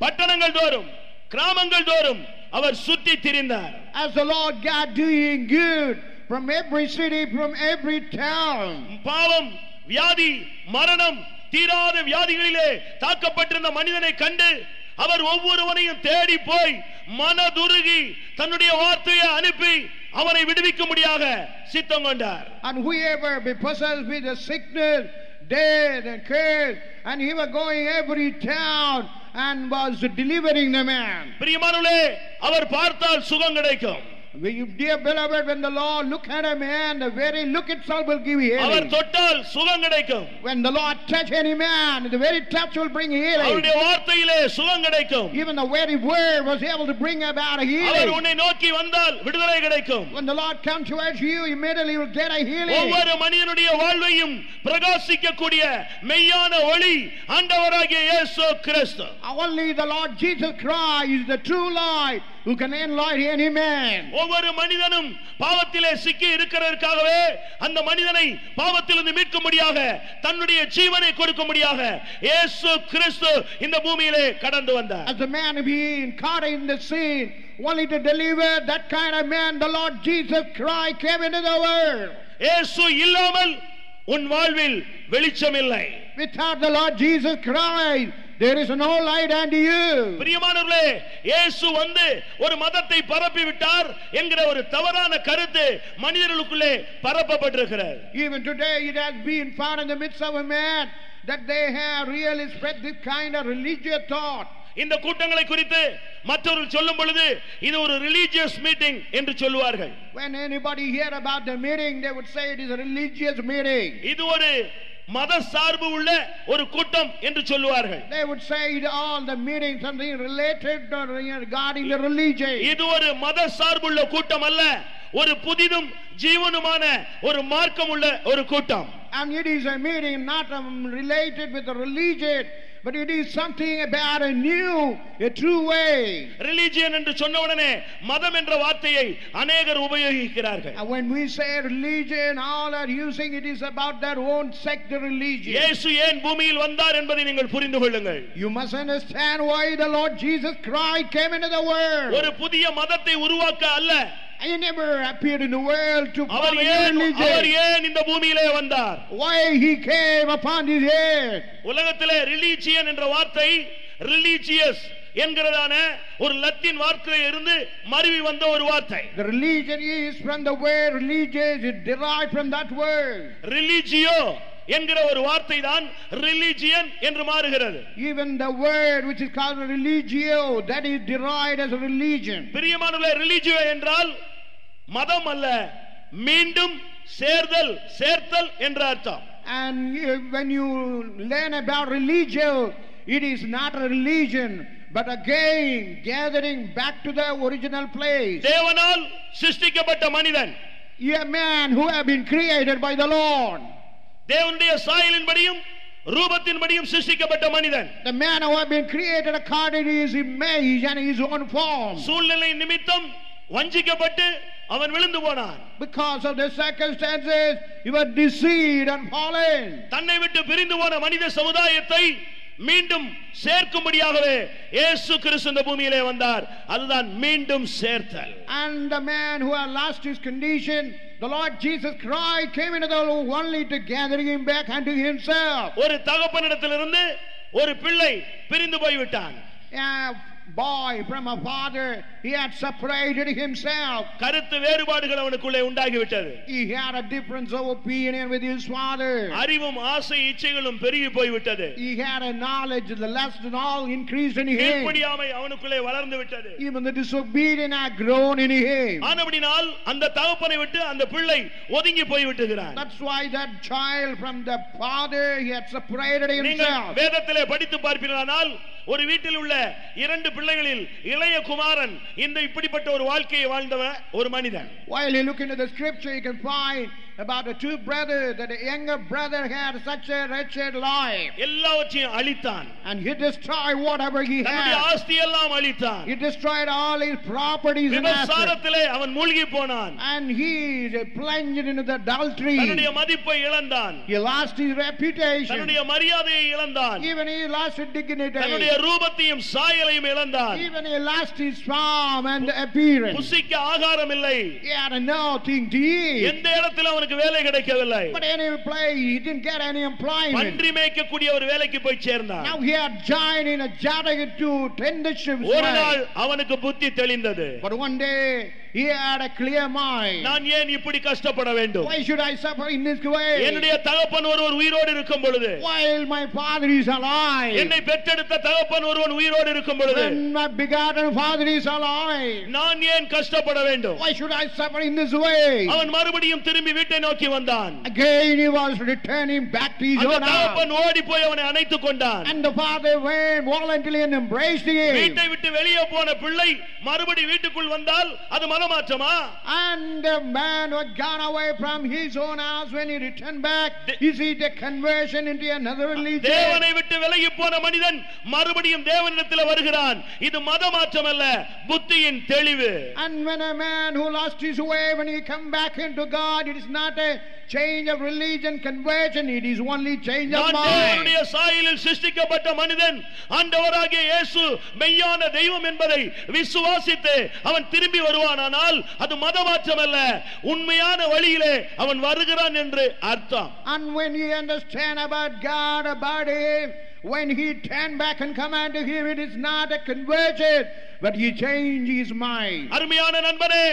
பட்டணங்கள் தோறும் கிராமங்கள் தோறும் அவர் சுற்றி திரிந்தார் As the Lord God doing good from every city, from every town. பாவம் வியாதி மரணம் தீராத வியாதிகளிலே தாக்கப்பட்டிருந்த மனிதனை கண்டு அவர் ஒவ்வொருவனையும் தேடி போய் மனதுருகி தன்னுடைய வார்த்தையை அனுப்பி அவனை விடுவிக்கும்படியாக சித்தம் கொண்டார் And whoever be possessed with a sickness, death, and curse, and he was going every town and was delivering the man பிரியமானவர்களே அவர் பார்த்தால் சுகம் கிடைக்கும் dear beloved, when the Lord look at a man, the very look itself will give our healing. தொட்டால் சுகம் கிடைக்கும் When the Lord touch any man, the very touch will bring healing. அவருடைய வார்த்தையிலே சுகம் கிடைக்கும் Even the very word was able to bring about a our healing. உன்னை நோக்கி வந்தால் விடுதலை கிடைக்கும் When the Lord comes towards you, immediately you will get a healing. ஒவ்வொரு மனிதனுடைய வாழ்வையும் பிரகாசிக்கக்கூடிய மெய்யான ஒளி ஆண்டவராகிய இயேசு கிறிஸ்து Only the Lord Jesus Christ is the true light Who can enlighten any man. ஒவ்வொரு மனிதனும் பாவத்திலே சிக்கி இருக்கிறதற்காகவே அந்த மனிதனை பாவத்திலிருந்து மீட்கும்படியாக தன்னுடைய ஜீவனை கொடுக்கும்படியாக இயேசு கிறிஸ்து இந்த பூமியிலே கடந்து வந்தார் As a man being caught in the sin, only to deliver that kind of man, the Lord Jesus Christ came into the world. இயேசு இல்லாமல் உன் வாழ்வில் வெளிச்சம் இல்லை Without the Lord Jesus Christ, there is no light unto you. பிரியமானவர்களே இயேசு வந்து ஒரு மதத்தை பரப்பி விட்டார் என்கிற ஒரு தவறான கருத்து மனிதர்களுக்குள்ளே பரப்பப்பட்டிருக்கிறது Even today, it has been found in the midst of a man that they have really spread this kind of religious thought. இந்த கூட்டங்களை குறித்து மற்றவர்கள் சொல்லும் பொழுது இது ஒரு ரிலீஜியஸ் மீட்டிங் என்று சொல்லுவார்கள் When anybody hear about the meeting, they would say it is a religious meeting. இது ஒரு மத சார்பு உள்ள ஒரு கூட்டம் என்று சொல்லுவார்கள் They would say it all the meeting something related regarding the religion. இது ஒரு மத சார்புள்ள கூட்டம் அல்ல ஒரு புதிதும் ஜீவனுமான ஒரு மார்க்கம் உள்ள ஒரு கூட்டம் And it is a meeting not um, related with the religion, but it is something about a new, a true way. Religion என்று சொன்ன உடனே மதம் என்ற வார்த்தையை அநேகர் உபயோகிக்கிறார்கள் when we say religion, all are using it is about their own sect religion. இயேசு ஏன் பூமியில் வந்தார் என்பதை நீங்கள் புரிந்து கொள்ளுங்கள் You must understand why the Lord Jesus Christ came into the ஒரு world. புதிய மதத்தை உருவாக்க அல்ல He never appeared in the world to அவர் ஏன் அவர். ஏன் இந்த பூமியிலே வந்தார் Why he came upon his head. உலகத்திலே ரிலீஜியன் என்ற வார்த்தை ரிலீஜியஸ் என்கிறதான ஒரு லத்தீன் வார்த்தையில இருந்து மருவி வந்த ஒரு வார்த்தை The religion is from the word religious, it derived from that word. ரிலீஜியோ என்கிற ஒரு வார்த்தை தான் ரிலீஜியன் என்று மாறுகிறது Even the word which is called religio, that is derived as a religion. பிரியமானவர்களே ரிலீஜியோ என்றால் மதம் அல்ல மீண்டும் சேர்தல் சேர்த்தல் என்ற அர்த்தம் And you- when you learn about religio, it is not a religion, but again gathering back to the original place. தேவனால் சிருஷ்டிக்கப்பட்ட மனிதன் A man who have been created by the Lord. தேவனுடைய சாயலின்படியும் ரூபத்தின்படியும் சிருஷ்டிக்கப்பட்ட மனிதன் The man who have been created according to his image and his own form. சூழ்நிலை நிமித்தம் வஞ்சிக்கப்பட்டு அவன் விழுந்து போனான் Because of the circumstances, he was deceived and fallen. தன்னை விட்டு பிரிந்து போன மனித சமுதாயத்தை மீண்டும் சேர்க்கும்படியாகவே இயேசு கிறிஸ்து இந்த பூமியிலே வந்தார் அதுதான் மீண்டும் சேர்த்தல் And the man who had lost his condition, the Lord Jesus Christ came into the world only to gather him back unto himself. ஒரு தகப்பனிடத்திலிருந்து ஒரு பிள்ளை பிரிந்து போய்விட்டான் A boy from a father, he had separated himself. கருத்து வேறுபாடுகள் அவனுக்குள்ளே உண்டாகிவிட்டது He had a difference of opinion with his father. அறிவும் ஆசை இச்சைகளும் பெருகி போய்விட்டது He had a knowledge, the lust and all increased in him. கீழ்ப்படியாமை அவனுக்குள்ளே வளர்ந்து விட்டது Even the disobedient had grown in him. ஆனபடினால் அந்த தகப்பனை விட்டு அந்த பிள்ளை ஒதுங்கி போய் விட்டுகிறான் That's why that child from the father, he had separated நீங்கள் himself. வேதத்திலே படித்து பார்ப்பீர்களானால் ஒரு வீட்டில் உள்ள இரண்டு பிள்ளைகளில் இளைய குமாரன் இந்த இப்படிப்பட்ட ஒரு வாழ்க்கையை வாழ்ந்தவன் ஒரு மனிதன். While you look into the scripture, you can find about the two brothers that the younger brother had such a wretched life. எல்லாவற்றையும் அழித்தான் And he destroyed whatever he தன்னுடைய had. ஆஸ்தி எல்லாம் அழித்தான் He destroyed all his properties and assets. விபசாரத்திலே அவன் மூழ்கி போனான் And he plunged into the adultery. தன்னுடைய மதிப்பை இழந்தான் He lost his reputation. தன்னுடைய மரியாதையை இழந்தான் Even he lost his dignity. தன்னுடைய ரூபத்தையும் சாயலையும் இழந்தான் Even he lost his form and appearance. புசிக்க ஆகாரம் இல்லை He had nothing to eat. எந்த இடத்துல அவனுக்கு வேலை கிடைக்கவில்லை But any place, he didn't get any employment. பன்றி மேய்க்கக்கூடிய ஒரு வேலைக்கு போய் சேர்ந்தான் Now he had joined in a journey to tend the sheep. ஒரு நாள் அவனுக்கு புத்தி தெளிந்தது But one day he had a clear mind. நான் ஏன் இப்படி கஷ்டப்பட வேண்டும் Why should I suffer in this way? என்னுடைய தகப்பன் ஒருவர் உயிரோடு இருக்கும் பொழுது While my father is alive. என்னை பெற்றெடுத்த தகப்பன் ஒருவன் உயிரோடு இருக்கும் பொழுது When my begotten father is alive. நான் ஏன் கஷ்டப்பட வேண்டும் Why should I suffer in this way? அவன் மறுபடியும் திரும்பி வீட்டை நோக்கி வந்தான் Again he was returning back to his அந்த own house. தகப்பன் ஓடி போய் அவனை அணைத்துக் கொண்டான் And the father went voluntarily and embraced him. வீட்டை விட்டு வெளியே போன பிள்ளை மறுபடி வீட்டுக்குள் வந்தால் அது மனமாற்றமா And the man who had gone away from his own house when he returned back, De- is it a conversion into another religion? தேவனை விட்டு விலகி போன மனிதன் மறுபடியும் தேவனிடத்தில் வருகிறான் இது மதமாற்றம் அல்ல புத்தியின் தெளிவு And when a man who lost his way, when he come back into God, it is not a change of religion, conversion. It is only change of நான் mind. தேவனுடைய சாயலில் சிருஷ்டிக்கப்பட்ட மனிதன் ஆண்டவராகிய இயேசு மெய்யான தெய்வம் என்பதை விசுவாசித்து அவன் திரும்பி வருவானானால் அது மதமாற்றம் அல்ல உண்மையான வழியிலே அவன் வருகிறான் என்று அர்த்தம் And when he understand about God, about him, when he turn back and come unto him, it is not a conversion, but he change his mind. அருமையான நண்பனே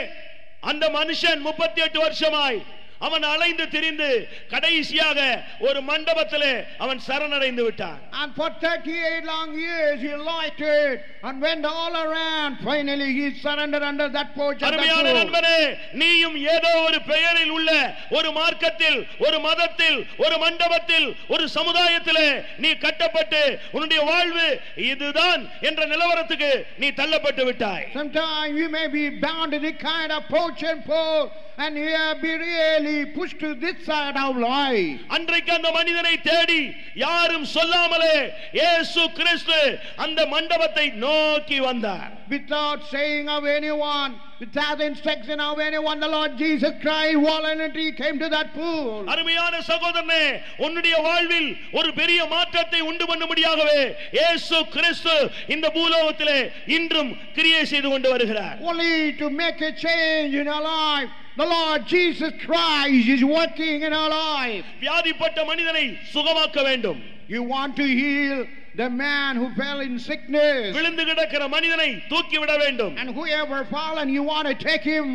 அந்த மனுஷன் முப்பத்தி எட்டு வருஷமாய் அவன் அலைந்து திரிந்து கடைசியாக ஒரு மண்டபத்திலே அவன் சரணடைந்து விட்டான் And for 38 long years he loitered and went all around. Finally he surrendered under that porch அருமையான. நண்பனே நீயும் ஏதோ ஒரு பெயரில் உள்ள ஒரு மார்க்கத்தில் ஒரு மதத்தில் ஒரு மண்டபத்தில் ஒரு சமுதாயத்திலே நீ கட்டப்பட்டு உன்னுடைய வாழ்வு இதுதான் என்ற நிலவரத்துக்கு நீ தள்ளப்பட்டு விட்டாய் Sometimes you may be bound to the kind of porch and pole and you have be really pushed to this side of life. அன்றைக்கு அந்த மனிதனை தேடி யாரும் சொல்லாமலே இயேசு கிறிஸ்து அந்த மண்டபத்தை நோக்கி வந்தார் Without saying of anyone, without instruction of anyone, the Lord Jesus Christ voluntarily came to that pool. அருமையான சகோதரனே உன்னுடைய வாழ்வில் ஒரு பெரிய மாற்றத்தை உண்டு பண்ணும்படியாகவே இயேசு கிறிஸ்து இந்த பூலோகத்திலே இன்றும் கிரியை செய்து கொண்டு வருகிறார் Only to make a change in our life. The Lord Jesus Christ is working in our life. வியாதிப்பட்ட மனிதனை சுகமாக்க வேண்டும் You want to heal the man who fell in sickness. விழுந்து கிடக்கிற மனிதனை தூக்கி விட வேண்டும் And whoever fallen, you want to take him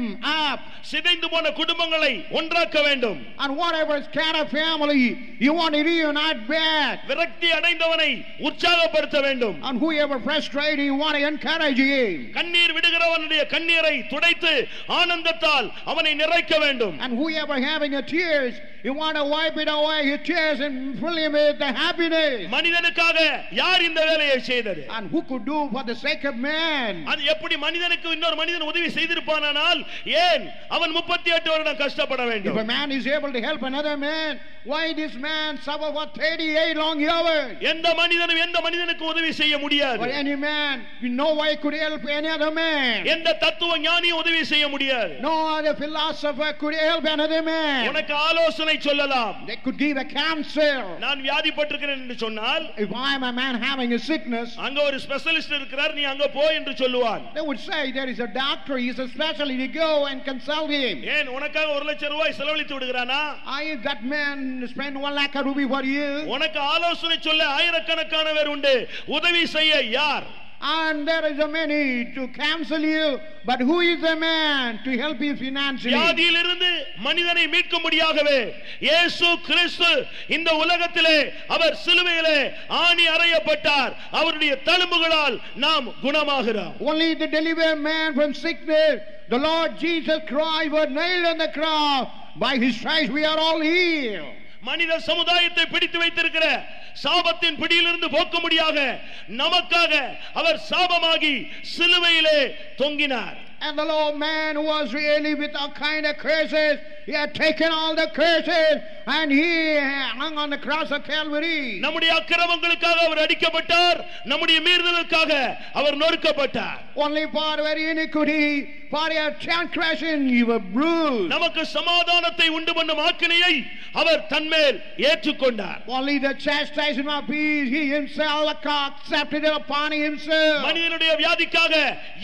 up. சிதைந்து போன குடும்பங்களை ஒன்றாக்க வேண்டும் And whatever scattered family, you want to reunite back. விரக்தி அடைந்தவனை உற்சாகப்படுத்த வேண்டும் And whoever frustrated, you want to encourage him. கண்ணீர் விடுகிறவனுடைய கண்ணீரை துடைத்து ஆனந்தத்தால் அவனை நிறைக்க வேண்டும் And whoever having a tears, you want to wipe it away, your tears, and fill him with the happiness. மனிதனுக்காக யார் இந்த வேலையை செய்தது And who could do for the sake of man? அது எப்படி மனிதனுக்கு இன்னொரு மனிதன் உதவி செய்திருப்பானால் ஏன் அவன் முப்பத்தி எட்டு வருடம் கஷ்டப்பட If வேண்டும் a man is able to help another man, why this man suffer for 38 long years? எந்த மனிதனும் எந்த மனிதனுக்கு உதவி செய்ய Or முடியாது any man, we no way could help any other man. எந்த தத்துவ ஞானியும் உதவி செய்ய முடியாது No other philosopher could help another man. உனக்கு ஆலோசனை சொல்லலாம் They could give a counsel. நான் வியாதிப்பட்டிருக்கிறேன் என்று சொன்னால் If I am a man having a sickness, அங்க ஒரு ஸ்பெஷலிஸ்ட் இருக்கிறார் நீ அங்க போ என்று சொல்லுவான் they would say there is a doctor, he is a specialist, you go and consult him. ஏன் உனக்காக ஒரு லட்சம் ரூபாய் செலவழித்து விடுகிறானா I, that man spend one lakh rupee for you. உனக்கு ஆலோசனை சொல்ல ஆயிரக்கணக்கானவர் உண்டு உதவி செய்ய யார் And there is a many to counsel you, but who is the man to help you financially? வியாதியிலிருந்து மனிதனை மீட்கும்படியாகவே இயேசு கிறிஸ்து இந்த உலகத்திலே அவர் சிலுவையிலே ஆணி அறையப்பட்டார் அவருடைய தழும்புகளால் நாம் குணமாகிறோம் Only to deliver man from sickness, the Lord Jesus Christ was nailed on the cross. By his stripes we are all healed. மனித சமுதாயத்தை பிடித்து வைத்திருக்கிற சாபத்தின் பிடியிலிருந்து போக்க முடியாத நமக்காக அவர் சாபமாகி சிலுவையிலே தொங்கினார். And the Lord man was really with all kind of curses. He had taken all the curses and he hung on the cross of Calvary. நம்முடைய அக்கிரமங்களுக்காக அவர் அடிக்கப்பட்டார் நம்முடைய மீறுதலுக்காக அவர் நொறுக்கப்பட்டார் Only for our iniquity, for your transgression, you were bruised. நமக்கு சமாதானத்தை உண்டு பண்ணும் ஆக்கினையை அவர் தன்மேல் ஏற்றுக்கொண்டார் Only the chastisement of peace, he himself accepted it upon himself. மனிதனுடைய வியாதிக்காக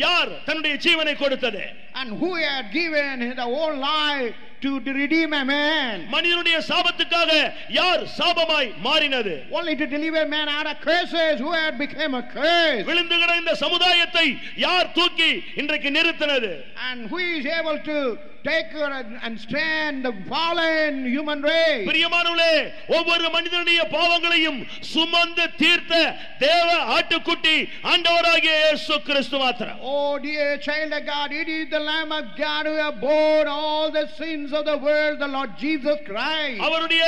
யார் தன்னுடைய ஜீவனை கொடுத்தது And who had given the whole life to redeem a man? மனிதனுடைய சாபத்துக்காக யார் சாபமாய் மாறினது Only to deliver man out of curses, who had become a curse? விழுந்து கிடந்த சமுதாயத்தை யார் தூக்கி இன்றைக்கு நிறுத்தினது And who is able to take her and and stand the fallen human race? பிரியமானவர்களே ஒவ்வொரு மனிதனுடைய பாவங்களையும் சுமந்து தீர்த்த தேவ ஆட்டுக்குட்டி ஆண்டவராகிய இயேசு கிறிஸ்து மாத்திரம் Oh, dear child of God, it is the Lamb of God who have borne all the sins of the world, the Lord Jesus Christ. அவருடைய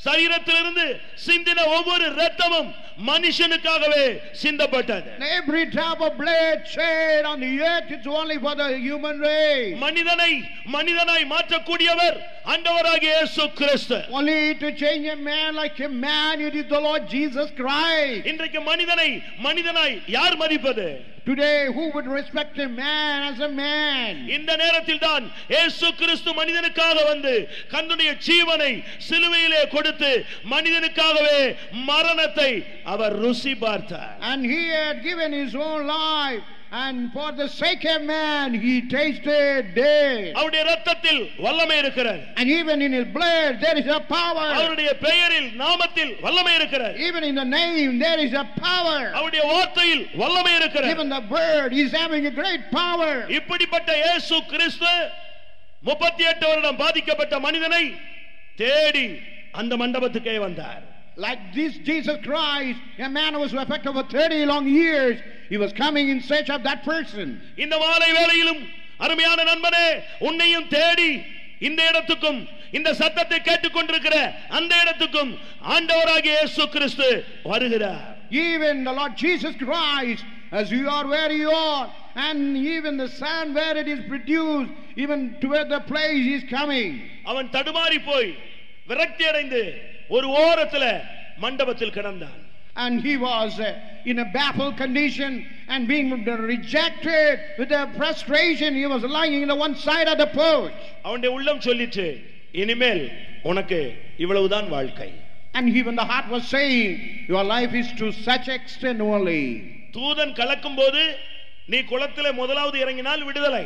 சரீரத்திலிருந்து சிந்தின ஒவ்வொரு இரத்தமும் மனுஷனுக்காகவே சிந்தப்பட்டது And every drop of blood shed on the earth, it's only for the human race. மனிதனை மனிதனாய் மாற்றக்கூடியவர் ஆண்டவராகிய இயேசு கிறிஸ்து Only to change a man like a man, it is the Lord Jesus Christ. இன்றைக்கு மனிதனை மனிதனாய் யார் மதிப்பது Today, who would respect a man as a man? இந்த நேரத்தில் தான் இயேசு கிறிஸ்து மனிதனுக்காக வந்து கண்ணுடைய ஜீவனை சிலுவையிலே கொடுத்து மனிதனுக்காகவே மரணத்தை அவர் ருசி பார்த்தார் And he had given his own life, and for the sake of man, he tasted death. அவருடைய ரத்தத்தில் வல்லமை இருக்கிறது And even in his blood, there is a power. அவருடைய பெயரில் நாமத்தில் வல்லமை இருக்கிறது Even in the name, there is a power. அவருடைய வார்த்தையில் வல்லமை இருக்கிறது Even the word is having a great power. இப்படிப்பட்ட இயேசு கிறிஸ்து முப்பத்தி எட்டு வருடம் பாதிக்கப்பட்ட மனிதனை தேடி அந்த மண்டபத்துக்கே வந்தார் Like this Jesus Christ, a man who was affected for 30 long years, he was coming in search of that person. இந்த மாலை வேளையிலும் அருமையான நண்பனே உன்னையும் தேடி இந்த இடத்துக்கும் இந்த சத்தத்தை கேட்டுக்கொண்டிருக்கிற அந்த இடத்துக்கும் ஆண்டவராகிய இயேசு கிறிஸ்து வருகிறார் Even the Lord Jesus Christ, as you are where you are, and even the sun where it is produced, even to where the place is coming. அவன் தடுமாறி போய் விரக்தி அடைந்து ஒரு ஓரத்துல மண்டபத்தில் கிடந்தான் And he was uh, in a baffled condition and being rejected with a frustration. He was lying in the one side of the porch. அவனுடைய உள்ளம் சொல்லிச்சு இனிமேல் உனக்கு இவ்வளவுதான் வாழ்க்கை And even the heart was saying, Your life is to such extent only. தூதன் கலக்கும் போது நீ குளத்திலே முதலாவது இறங்கினால் விடுதலை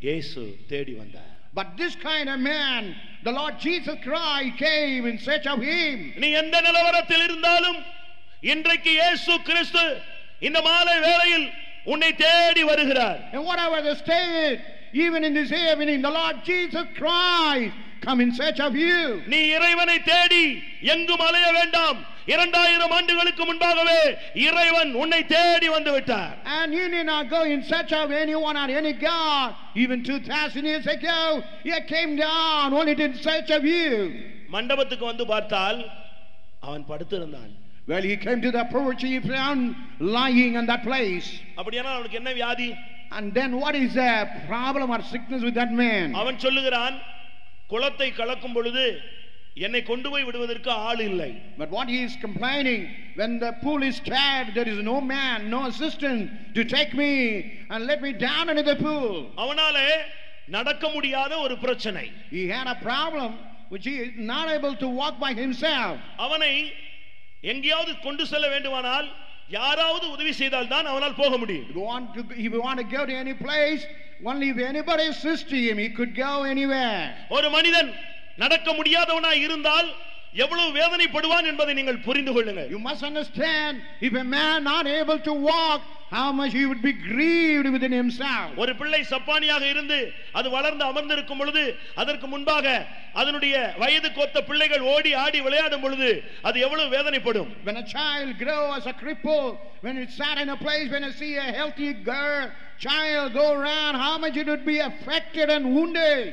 இயேசு தேடி வந்தார் But this kind of man, the Lord Jesus Christ came in search of him. நீ எந்த நிலவரத்தில் இருந்தாலும் இன்றைக்கு இயேசு கிறிஸ்து இந்த மாலை வேளையில் உன்னை தேடி வருகிறார் And whatever the state, even in this evening, the Lord Jesus Christ come in search of you. நீ இறைவனை தேடி எங்கும் அலைய வேண்டாம் இரண்டாயிரம் ஆண்டுகளுக்கு முன்பாகவே இறைவன் உன்னை தேடி வந்து விட்டார் And you need not go in search of anyone or any God. Even 2,000 years ago, He came down only in search of you. மண்டபத்துக்கு வந்து பார்த்தால் அவன் படுத்திருந்தான் Well, he came to the porch, he found lying in that place. அப்படியானால் அவனுக்கு என்ன வியாதி And then what is the problem or sickness with that man? அவன் சொல்லுகிறான் குளத்தை கலக்கும் பொழுது என்னை கொண்டு போய் விடுவதற்கு ஆள் இல்லை But what he is complaining, when the pool is tired, there is no man, no assistant to take me and let me down into the pool. அவனாலே நடக்க முடியாத ஒரு பிரச்சனை He had a problem which he is not able to walk by himself. அவனை எங்கேயாவது கொண்டு செல்ல வேண்டுமானால் யாராவது உதவி செய்தால் தான் அவனால் போக முடியும் If you want to, if you want to go to any place, only if anybody assists him, he could go anywhere. ஒரு மனிதன் நடக்க முடியாதவனாய் இருந்தால் எவ்வளவு வேதனைப்படுவான் என்பதை நீங்கள் புரிந்து கொள்ளுங்கள் You must understand, if a man not able to walk, how much he would be grieved within himself. ஒரு பிள்ளை சப்பானியாக இருந்து அது வளர்ந்து அமர்ந்திருக்கும் பொழுது அதற்கு முன்பாக அதனுடைய வயதுக்கு ஒத்த பிள்ளைகள் ஓடி ஆடி விளையாடும் பொழுது அது எவ்வளவு வேதனைப்படும் When a child grow as a cripple, when it sat in a place, when I see a healthy girl, child go around, how much it would be affected and wounded.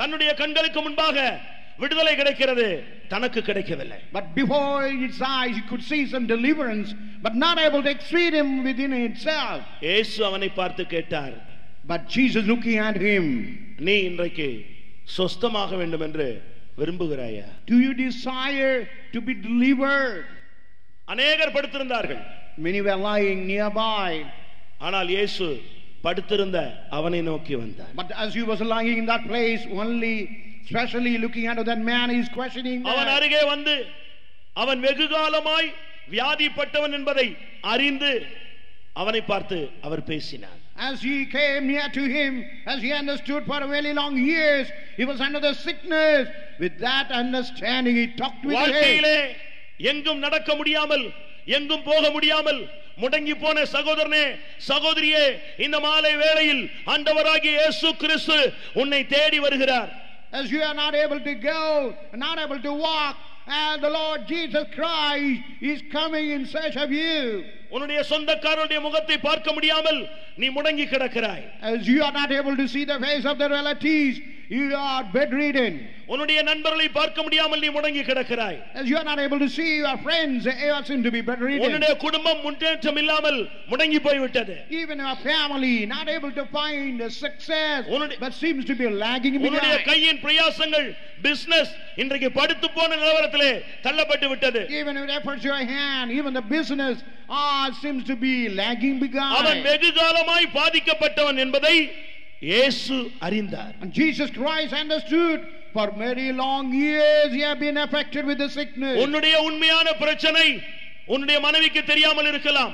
தன்னுடைய கண்களுக்கு முன்பாக விடுதலை கிடைக்கிறது தனக்கு கிடைக்கவில்லை But before its eyes, he could see some deliverance, but not able to exceed him within itself. இயேசு அவனை பார்த்து கேட்டார் But Jesus looking at him, நீ இன்றைக்கு சொஸ்தமாக வேண்டும் என்று விரும்புகிறாயா do you desire to be delivered? அநேகர் படுத்திருந்தார்கள் Many were lying nearby. ஆனால் இயேசு படுத்திருந்த அவனை நோக்கி வந்தார் But as he was lying in that place, only especially looking at that man, he's questioning அவன் that. அருகே வந்து அவன் வெகு காலமாய் வியாதிப்பட்டவன் என்பதை அறிந்து அவனை பார்த்து அவர் பேசினார் As he came near to him, as he understood for a very long years, he was under the sickness. With that understanding, he talked with him. வாழ்க்கையிலே எங்கும் நடக்க முடியாமல் எங்கும் போக முடியாமல் முடங்கி போன சகோதரனே சகோதரியே இந்த மாலை வேளையில் ஆண்டவராகிய இயேசு கிறிஸ்து உன்னை தேடி வருகிறார் As you are not able to go, not able to walk, and the Lord Jesus Christ is coming in search of you. உன்னுடைய சொந்தக்காரனுடைய முகத்தை பார்க்க முடியாமல் நீ முடங்கி கிடக்கிறாய் As you are not able to see the face of the relatives, you are bedridden. உன்னுடைய நண்பர்களை பார்க்க முடியாமல் நீ முடங்கி கிடக்கிறாய் As you are not able to see your friends, they all seem to be bedridden. உன்னுடைய குடும்பம் முன்னேற்றம் இல்லாமல் முடங்கி போய்விட்டது Even your family not able to find a success, உன்னுடைய- but seems to be lagging உன்னுடைய behind. கையின் பிரயாசங்கள் பிசினஸ் இன்றைக்கு படுத்து போன நிலவரத்திலே தள்ளப்பட்டு விட்டது Even with efforts of your hand, even the business ah, seems to be lagging அவன் behind. வெகு காலமாய் பாதிக்கப்பட்டவன் என்பதை இயேசு அறிந்தார் And Jesus Christ understood for many long years he had been affected with the sickness. உன்னுடைய உண்மையான பிரச்சனை உன்னுடைய மனைவிக்கு தெரியாமல் இருக்கலாம்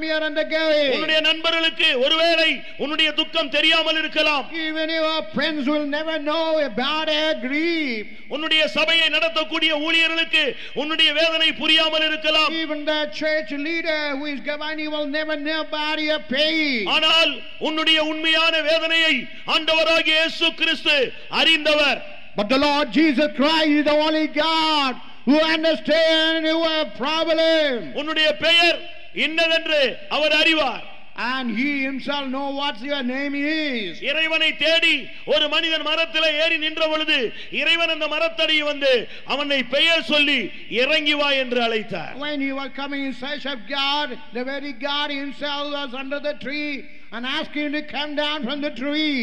you are undergoing. உன்னுடைய நண்பர்களுக்கு ஒருவேளை உன்னுடைய துக்கம் தெரியாமல் இருக்கலாம் Even your friends will never know about your grief. உன்னுடைய சபையை நடத்தக்கூடிய ஊழியர்களுக்கு உன்னுடைய வேதனை புரியாமல் இருக்கலாம் Even the church leader who is governing will never know about your pain. ஆனால் உன்னுடைய உண்மையான வேதனையை ஆண்டவராகிய இயேசு கிறிஸ்து அறிந்தவர் But the Lord Jesus Christ is the only God who understands your problem. உன்னுடைய பெயர் இன்னதென்று அவர் அறிவார் And he himself know what your name is. இறைவனை தேடி ஒரு மனிதன் மரத்தில் ஏறி நின்ற பொழுது இறைவன் அந்த மரத்தடியை வந்து அவனை பெயர் சொல்லி இறங்கி வா என்று அழைத்தார் When you were coming in search of God, the very God himself was under the tree and asked him to come down from the tree.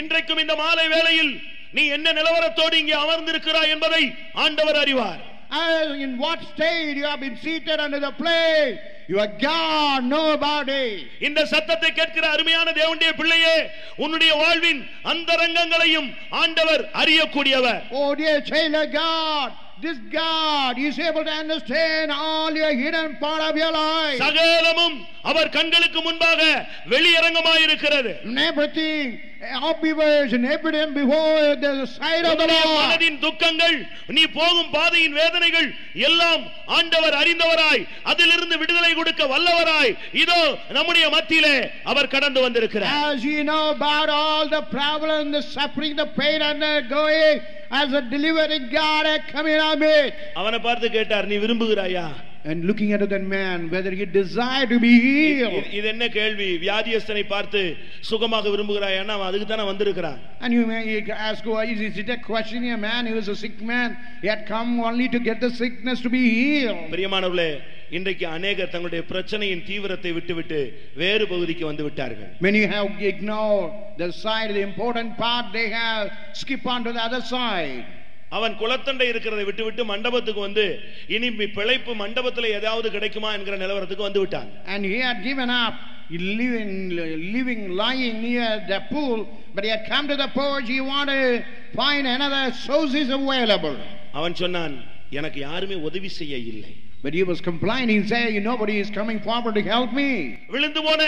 இன்றைக்கும் இந்த மாலை வேளையில் நீ என்ன நிலவரத்தோடு இங்கே அமர்ந்திருக்கிறாய் என்பதை ஆண்டவர் அறிவார் And in what state you have been seated under the plane, your God know about it. இந்த சத்தத்தை கேட்கிற அருமையான தேவனுடைய பிள்ளையே உன்னுடைய வாழ்வின் அந்தரங்கங்களையும் ஆண்டவர் அறியக்கூடியவர் Oh dear child of God, this God is able to understand all your hidden part of your life. சகலமும் அவர் கண்களுக்கு முன்பாக வெளியரங்கமாயிருக்கிறது everything, and the the. மனதின் துக்கங்கள் நீ போகும் பாதையின் வேதனைகள் எல்லாம் ஆண்டவர் அறிந்தவராய் அதிலிருந்து விடுதலை கொடுக்க வல்லவராய் இதோ நம்முடைய மத்தியிலே அவர் கடந்து வந்திருக்கிறார் As you know about all the problem, the suffering, the pain undergoing, as a delivering God had come in our midst. அவனை பார்த்து கேட்டார் நீ விரும்புகிறாயா And looking at that man, whether he desired to be இது- healed. இது என்ன கேள்வி வியாதியஸ்தனை பார்த்து சுகமாக விரும்புகிறாயான்னா அவன் அதுக்கு தானே வந்திருக்கிறான் And you may ask, well, is is it a question? A man, he was a sick man, he had come only to get the sickness to be healed. பிரியமானவர்களே இன்றைக்கு அநேகர் தங்களுடைய பிரச்சனையின் தீவிரத்தை விட்டுவிட்டு வேறு பகுதிக்கு வந்து விட்டார்கள் Many have ignored the side, the important part, they have skipped on to the other side. அவன் குளத்தண்டை இருக்கிறதை விட்டுவிட்டு மண்டபத்துக்கு வந்து இனி பிழைப்பு மண்டபத்தில் ஏதாவது கிடைக்குமா என்கிற நிலவரத்துக்கு வந்து விட்டான் And he had given up living, living, lying near the pool, but he had come to the porch, he wanted to find another sources available. அவன் சொன்னான் எனக்கு யாருமே உதவி செய்ய இல்லை But he was complaining, saying, nobody is coming forward to help me. விழுந்து போன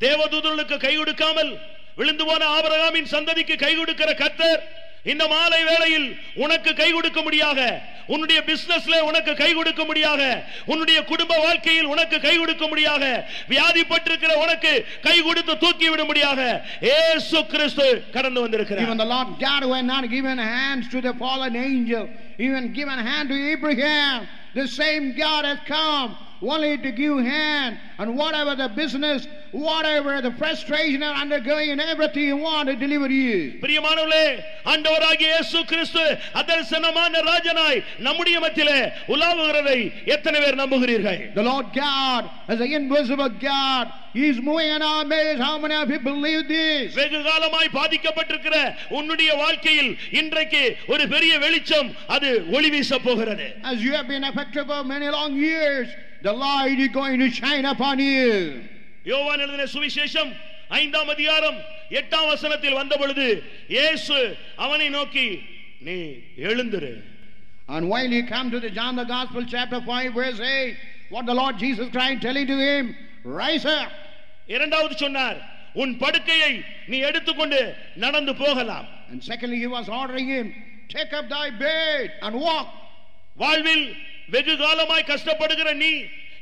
தேவதூதர்களுக்கு கை கொடுக்காமல் விழுந்து போன ஆபிரகாமின் சந்ததிக்கு கை கொடுக்கிற கர்த்தர் இந்த மாலை வேளையில் உனக்கு கை கொடுக்க முடியாத உன்னுடைய பிசினஸ்ல உனக்கு கை கொடுக்க முடியாத உன்னுடைய குடும்ப வாழ்க்கையில் உனக்கு கை கொடுக்க முடியாத வியாதிப்பட்டிருக்கிற உனக்கு கை கொடுத்து தூக்கி விட முடியாத ஏசு கிறிஸ்து கடந்து Even the Lord God who had not given hands to the fallen angel, even given hand to Abraham, the same God has come. only to give hand and whatever the business, whatever the frustration are undergoing and everything you want to deliver you. பிரியமானவர்களே ஆண்டவராகிய இயேசு கிறிஸ்து அதர்சனமான ராஜனாய் நம்முடைய மத்தியிலே உலாவுகிறதை எத்தனை பேர் நம்புகிறீர்கள் The Lord God as the invisible God, He is moving in our midst. How many of you believe this? வெகு காலமாய் பாதிக்கப்பட்டிருக்கிற உன்னுடைய வாழ்க்கையில் இன்றைக்கு ஒரு பெரிய வெளிச்சம் அது ஒளி வீச போகிறது As you have been affected for many long years, the light is going to shine upon you. யோவான் எழுதின சுவிசேஷம் ஐந்தாம் அதிகாரம் எட்டாம் வசனத்தில் வந்த பொழுது இயேசு அவனை நோக்கி நீ எழுந்திரு And while you come to the John the Gospel chapter 5 verse 8, what the Lord Jesus Christ telling to him, rise up. இரண்டாவது சொன்னார் உன் படுக்கையை நீ எடுத்துக்கொண்டு நடந்து போகலாம் And secondly, he was ordering him, take up thy bed and walk. வாழ்வில் வெகு காலமாய் கஷ்டப்படுகிற நீ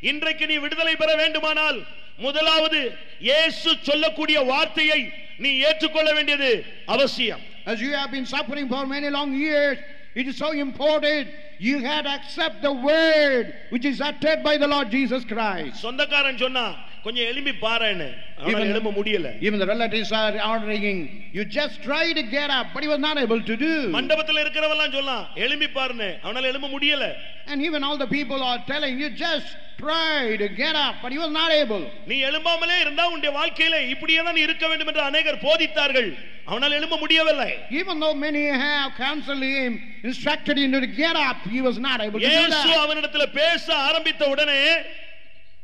இன்றைக்கு நீ விடுதலை பெற வேண்டுமானால் முதலாவது இயேசு சொல்லக்கூடிய வார்த்தையை நீ ஏற்றுக்கொள்ள வேண்டியது அவசியம் As you have been suffering for many long years, it is so important you had accept the word which is uttered by the Lord Jesus Christ. சொந்தக்காரன் சொன்னா கொஞ்சம் எழும்பி பாருன்னு அவனால Even- எழும்ப முடியல Even the relatives are ordering, you just try to get up, but he was not able to do. மண்டபத்துல இருக்கிறவெல்லாம் சொல்லலாம் எழும்பி பாருன்னு அவனால எழும்ப முடியல And even all the people are telling you just try to get up, but he was not able. நீ எழும்பாமலே இருந்தா உன்னுடைய வாழ்க்கையில இப்படியே தான் நீ இருக்க வேண்டும் என்று அநேகர் போதித்தார்கள் அவனால் எழும்ப முடியவில்லை Even though many have counseled him, instructed him to get up, he was not able to do இயேசு that. அவனிடத்துல பேச ஆரம்பித்த உடனே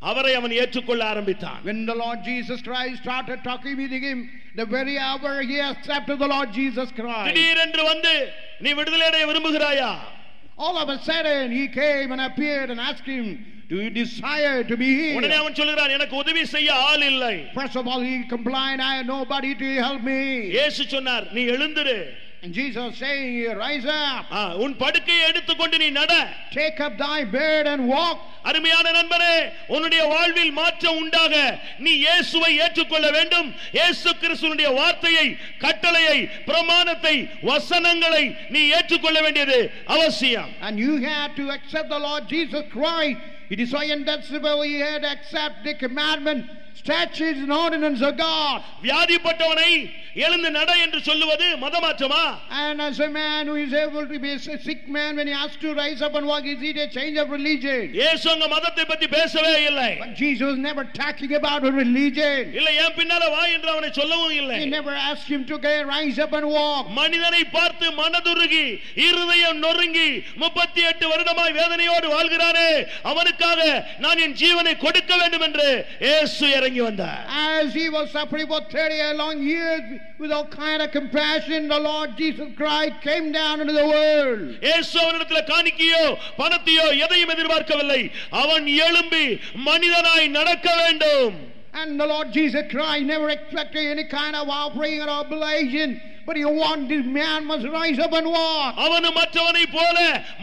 அவரை அவன் ஏற்றுக்கொள்ள ஆரம்பித்தான் When the Lord Jesus Christ started talking with him, the very hour he accepted the Lord Jesus Christ. திடீரென்று வந்து நீ விடுதலை அடைய விரும்புகிறாயா All of a sudden he came and appeared and asked him, Do you desire to be உடனே healed? அவன் சொல்கிறான் எனக்கு உதவி செய்ய ஆள் இல்லை First of all, he complained, I have nobody to help me. இயேசு சொன்னார் நீ எழுந்திரு And Jesus saying, Rise up, உன் படுக்கையை எடுத்துக்கொண்டு நீ நட take up thy bed and walk. அருமையான நண்பரே உன்னுடைய வாழ்வில் மாற்றம் உண்டாக நீ இயேசுவை ஏற்றுக்கொள்ள வேண்டும் இயேசு கிறிஸ்துவனுடைய வார்த்தையை கட்டளையை பிரமாணத்தை வசனங்களை நீ ஏற்றுக்கொள்ள வேண்டியது அவசியம் And you have to accept the Lord Jesus Christ. It is so indispensable you have to accept the commandment, statutes, and ordinance of God. வியாதிப்பட்டவனை எழுந்து நட என்று சொல்லுவது மதமாற்றமா And as a man who is able to be a sick man, when he asks to rise up and walk, is it a change of religion? இயேசு அங்க மதத்தை பத்தி பேசவே இல்லை But Jesus was never talking about a religion. இல்ல என் பின்னால வா என்று அவனை சொல்லவும் இல்லை He never asked him to get, rise up and walk. மனிதனை பார்த்து மனதுருகி இருதயம் நொறுங்கி முப்பத்தி எட்டு வருடமாய் வேதனையோடு வாழ்கிறானே அவனுக்காக நான் என் ஜீவனை கொடுக்க வேண்டும் என்று இயேசு இறங்கி வந்தார் As he was suffering for 30 long years with all kind of compassion, the Lord Jesus Christ came down into the world. இயேசு அவனிடத்தில் காணிக்கையோ பணத்தையோ எதையும் எதிர்பார்க்கவில்லை அவன் எழும்பி மனிதனாய் நடக்க வேண்டும் And the Lord Jesus Christ never expected any kind of offering or oblation, but he wanted this man must rise up and walk. அவனும் மற்றவனை போல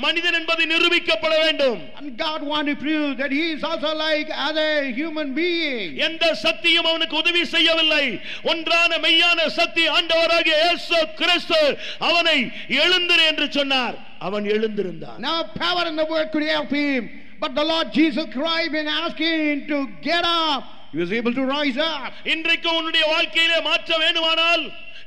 மனிதன் என்பதை நிரூபிக்கப்பட வேண்டும் And God wanted to prove that he is also like other human beings. எந்த சக்தியும் அவனுக்கு உதவி செய்யவில்லை ஒன்றான மெய்யான சக்தி ஆண்டவராகிய இயேசு கிறிஸ்து அவனை எழுந்திரு என்று சொன்னார் அவன் எழுந்திருந்தான் Now power in the word could help him, but the Lord Jesus Christ been asking him to get up. He was able to rise up. இன்றைக்கு உன்னுடைய வாழ்க்கையிலே மாற்ற வேண்டுமானால்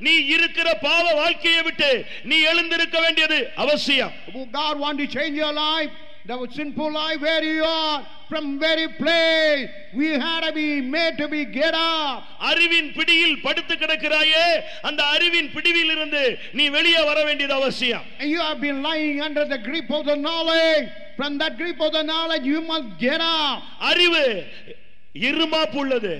நீ இருக்கிற பாவ வாழ்க்கையை விட்டு நீ எழுந்திருக்க வேண்டியது அவசியம் Oh, God want to change your life, the sinful life where you are, from very place. We had to be made to be get up. அறிவின் பிடியில் படுத்து கிடக்கிறாயே அந்த அறிவின் பிடிவில் இருந்து நீ வெளியே வர வேண்டியது அவசியம் you have been lying under the grip of the knowledge. From that grip of the knowledge, you must get up. அறிவு இருமாப்பு உள்ளது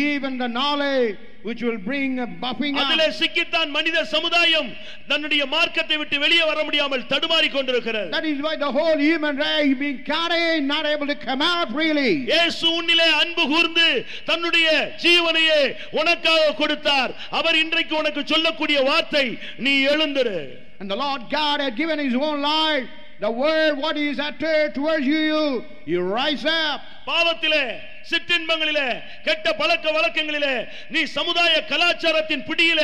Even the knowledge which will bring a buffing அதிலே up. சிக்கித்தான் மனித சமுதாயம் தன்னுடைய மார்க்கத்தை விட்டு வெளியே வர முடியாமல் தடுமாறி கொண்டிருக்கிறது That is why the whole human race being carried, not able to come out freely. இயேசு உன்னிலே அன்பு கூர்ந்து தன்னுடைய ஜீவனையே உனக்காக கொடுத்தார் அவர் இன்றைக்கு உனக்கு சொல்லக்கூடிய வார்த்தை நீ எழுந்திரு And the Lord God had given His own life. The word, what He is uttered towards you, you rise up. பாவத்திலே சிற்றின்பங்களில கெட்ட பழக்க வழக்கங்களிலே நீ சமுதாய கலாச்சாரத்தின் பிடியில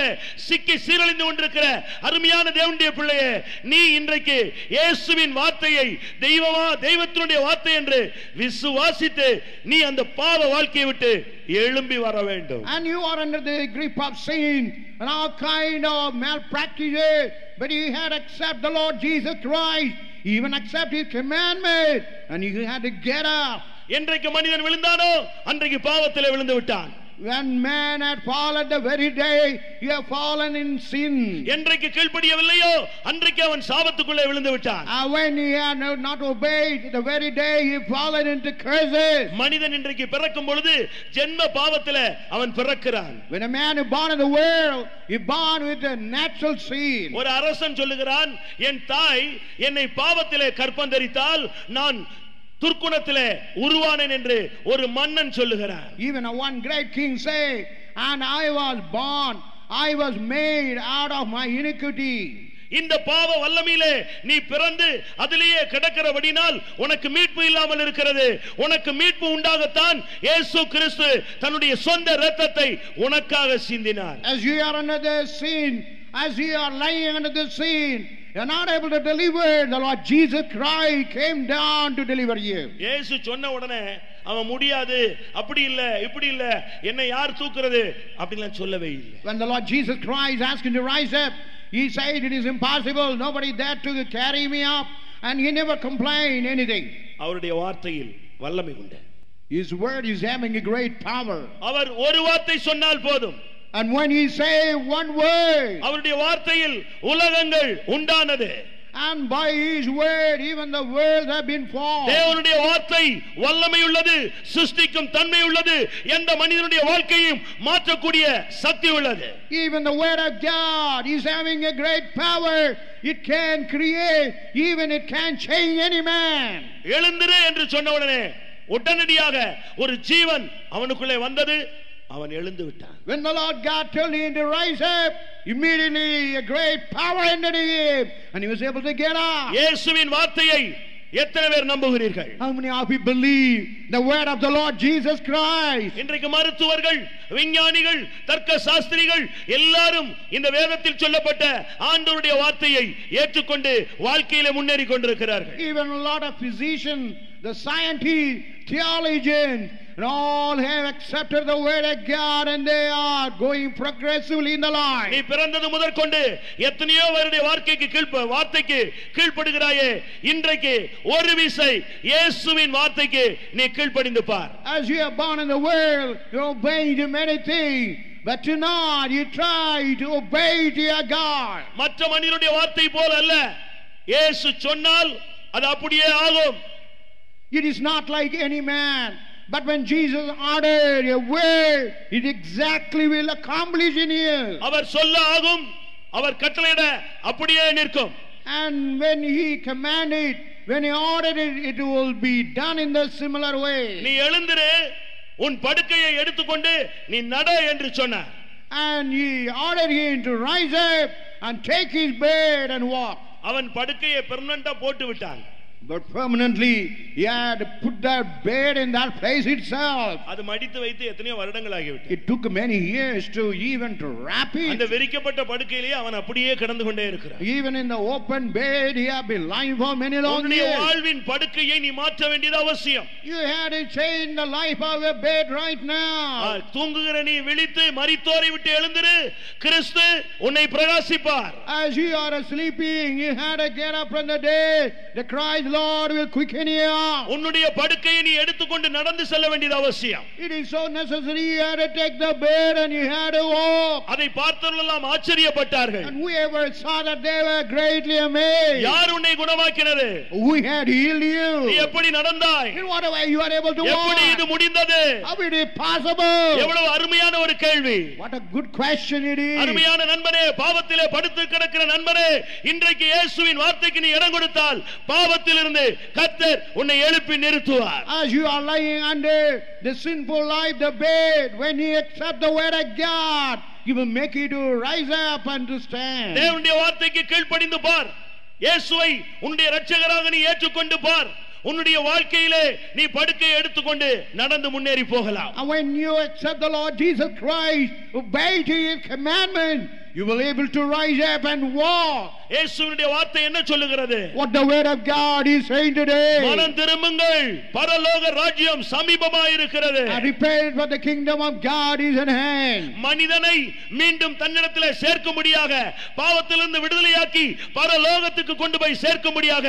சிக்கி சீரழிந்து கொண்டிருக்கிற அருமையான தேவனுடைய பிள்ளையே நீ இன்றைக்கு இயேசுவின் வார்த்தையை தெய்வமா தெய்வத்தினுடைய வார்த்தை என்று விசுவாசித்து நீ அந்த பாவ வாழ்க்கையை விட்டு எழும்பி வர வேண்டும் And you are under the grip of sin and all kind of malpractices. But you had accept the Lord Jesus Christ. Even accept His commandment. And you had to get up. என்றைக்கு மனிதன் விழுந்தானோ அன்றைக்கு பாவத்திலே விழுந்து விட்டான் When man had fallen the very day, he had fallen in sin. என்றைக்கு கீழ்ப்படியவில்லையோ அன்றைக்கு அவன் சாபத்துக்குள்ளே விழுந்து விட்டான் when he had not obeyed, the very day he fallen into curses. மனிதன் இன்றைக்கு பிறக்கும் பொழுது ஜென்ம பாவத்தில அவன் பிறக்கிறான் When a man is born in the world, he born with a natural sin. ஒரு அரசன் சொல்லுகிறான் என் தாய் என்னை பாவத்திலே கற்பந்தரித்தால் நான் துர்க்குணத்திலே உருவானேன் என்று ஒரு மன்னன் Even a one great king say, and I was born, I was made out of my iniquity. இந்த பாவ வல்லமையிலே நீ பிறந்து அதிலேயே கிடக்கிறபடினால் உனக்கு மீட்பு இல்லாமல் இருக்கிறது. உனக்கு மீட்பு உண்டாகத்தான் இயேசு கிறிஸ்து தன்னுடைய சொந்த இரத்தத்தை உனக்காக சிந்தினார். As you are under the sin, as you are lying under the sin, you're not able to deliver. The Lord Jesus Christ came down to deliver you. இயேசு சொன்ன உடனே அவன் முடியாது அப்படி இல்ல இப்படி இல்ல என்னை யார் தூக்குறது அப்படிலாம் சொல்லவே இல்லை When the Lord Jesus Christ asked him to rise up, he said, It is impossible. Nobody dared to carry me up. And he never complained anything. அவருடைய வார்த்தையில் வல்லமை உண்டு His word is having a great power. அவர் ஒரு வார்த்தை சொன்னால் போதும் And when he say one word, அவருடைய வார்த்தையில் உலகங்கள் உண்டானது and by his word, even the world have been formed. தேவனுடைய வார்த்தை வல்லமை உள்ளது சிருஷ்டிக்கும் தன்மை உள்ளது எந்த மனிதனுடைய வாழ்க்கையும் மாற்றக்கூடிய சக்தி உள்ளது Even the word of God is having a great power. It can create, even it can change any man. எழுந்திரு என்று சொன்ன உடனே உடனடியாக ஒரு ஜீவன் அவனுக்குள்ளே வந்தது அவன் எழுந்து விட்டான் When the Lord God told him to rise up, immediately a great power entered him, and he was able to get up. இயேசுவின் வார்த்தையை எத்தனை பேர் நம்புகிறீர்கள் How many of you believe the word of the Lord Jesus Christ? இன்றைக்கு மருத்துவர்கள் விஞ்ஞானிகள் தர்க்க சாஸ்திரிகள் எல்லாரும் இந்த வேதத்தில் சொல்லப்பட்ட ஆண்டவருடைய வார்த்தையை ஏற்றுக்கொண்டு வாழ்க்கையில முன்னேறி கொண்டிருக்கிறார்கள் Even a lot of physicians, the scientists, theologians, and all have accepted the word of God and they are going progressively in the நீ line. பிறந்தது முதற்கொண்டு எத்தனையோ பேருடைய வாழ்க்கைக்கு கீழ்ப்ப வார்த்தைக்கு கீழ்ப்படுகிறாயே இன்றைக்கு ஒரு விசை இயேசுவின் வார்த்தைக்கு நீ கீழ்ப்படிந்து பார் As you are born in the world, you obey to many things. But tonight you try to obey your God. மற்ற மனிதனுடைய வார்த்தை போல அல்ல இயேசு சொன்னால் அது அப்படியே ஆகும் It is not like any man. But when Jesus ordered a word, it exactly will accomplish in you. அவர் சொல்ல ஆகும் அவர் கட்டளையிட அப்படியே நிற்கும் And when he commanded, when he ordered it, it will be done in the similar நீ way. எழுந்திரு உன் படுக்கையை எடுத்துக்கொண்டு நீ நட என்று சொன்னார் And he ordered him to rise up and take his bed and walk. அவன் படுக்கையை பெர்மனண்டா போட்டு விட்டான் But permanently, he had to put that bed in that place itself. அது மடித்து வைத்து எத்தனையோ வருடங்கள் ஆகிவிட்டது It took many years to even to wrap அந்த it. விரிக்கப்பட்ட படுக்கையிலேயே அவன் அப்படியே கிடந்து கொண்டே இருக்கிறான் Even in the open bed, he had been lying for many long உன்னுடைய years. வாழ்வின் படுக்கையை நீ மாற்ற வேண்டியது அவசியம் You had to change the life of your bed right ah, now. தூங்குகிற நீ விழித்து மரித்தோரை விட்டு எழுந்திரு கிறிஸ்து உன்னை பிரகாசிப்பார் As you are sleeping, you had to get up from the dead. The Christ Lord will quicken you up. உன்னுடைய படுக்கையை நீ எடுத்துக்கொண்டு நடந்து செல்ல வேண்டியது அவசியம் It is so necessary you had to take the bed and you had to walk. அதை பார்த்தவர்கள் எல்லாம் ஆச்சரியப்பட்டார்கள் And whoever saw that they were greatly amazed. யார் உன்னை குணமாக்கினது We had healed நீ you. எப்படி நடந்தாய் In what way you are able to எப்படி இது walk? முடிந்தது How it is possible? எவ்வளவு அருமையான ஒரு கேள்வி What a good question it is. அருமையான நண்பனே பாவத்திலே படுத்து கிடக்கிற நண்பனே இன்றைக்கு இயேசுவின் வார்த்தைக்கு நீ இடம் கொடுத்தால் பாவத்திலிருந்து கத்தர் உன்னை எழுப்பி நிறுத்துவார் As you are lying under the sinful life, the bed, when you accept the word of God, He will make you to rise up and to stand. தேவனுடைய வார்த்தைக்கு கீழ்ப்படிந்து பார் இயேசுவை உன்னுடைய இரட்சகராக நீ ஏற்றுக்கொண்டு பார் உன்னுடைய வாழ்க்கையிலே நீ படுக்கையை எடுத்துக்கொண்டு நடந்து முன்னேறி போகலாம் when you accept the Lord Jesus Christ, obey to His commandment, you will able to rise up and walk. இயேசுவினுடைய வார்த்தை என்ன சொல்லுகிறது What the word of God is saying today. மனம் திரும்புங்கள் பரலோக ராஜ்யம் சமீபமாயிருக்கிறது And repent for the kingdom of God is at hand. மனிதனை மீண்டும் தன்னிடத்தில் சேர்க்கும்படியாக பாவத்திலிருந்து விடுதலையாக்கி பரலோகத்துக்கு கொண்டு போய் சேர்க்கும்படியாக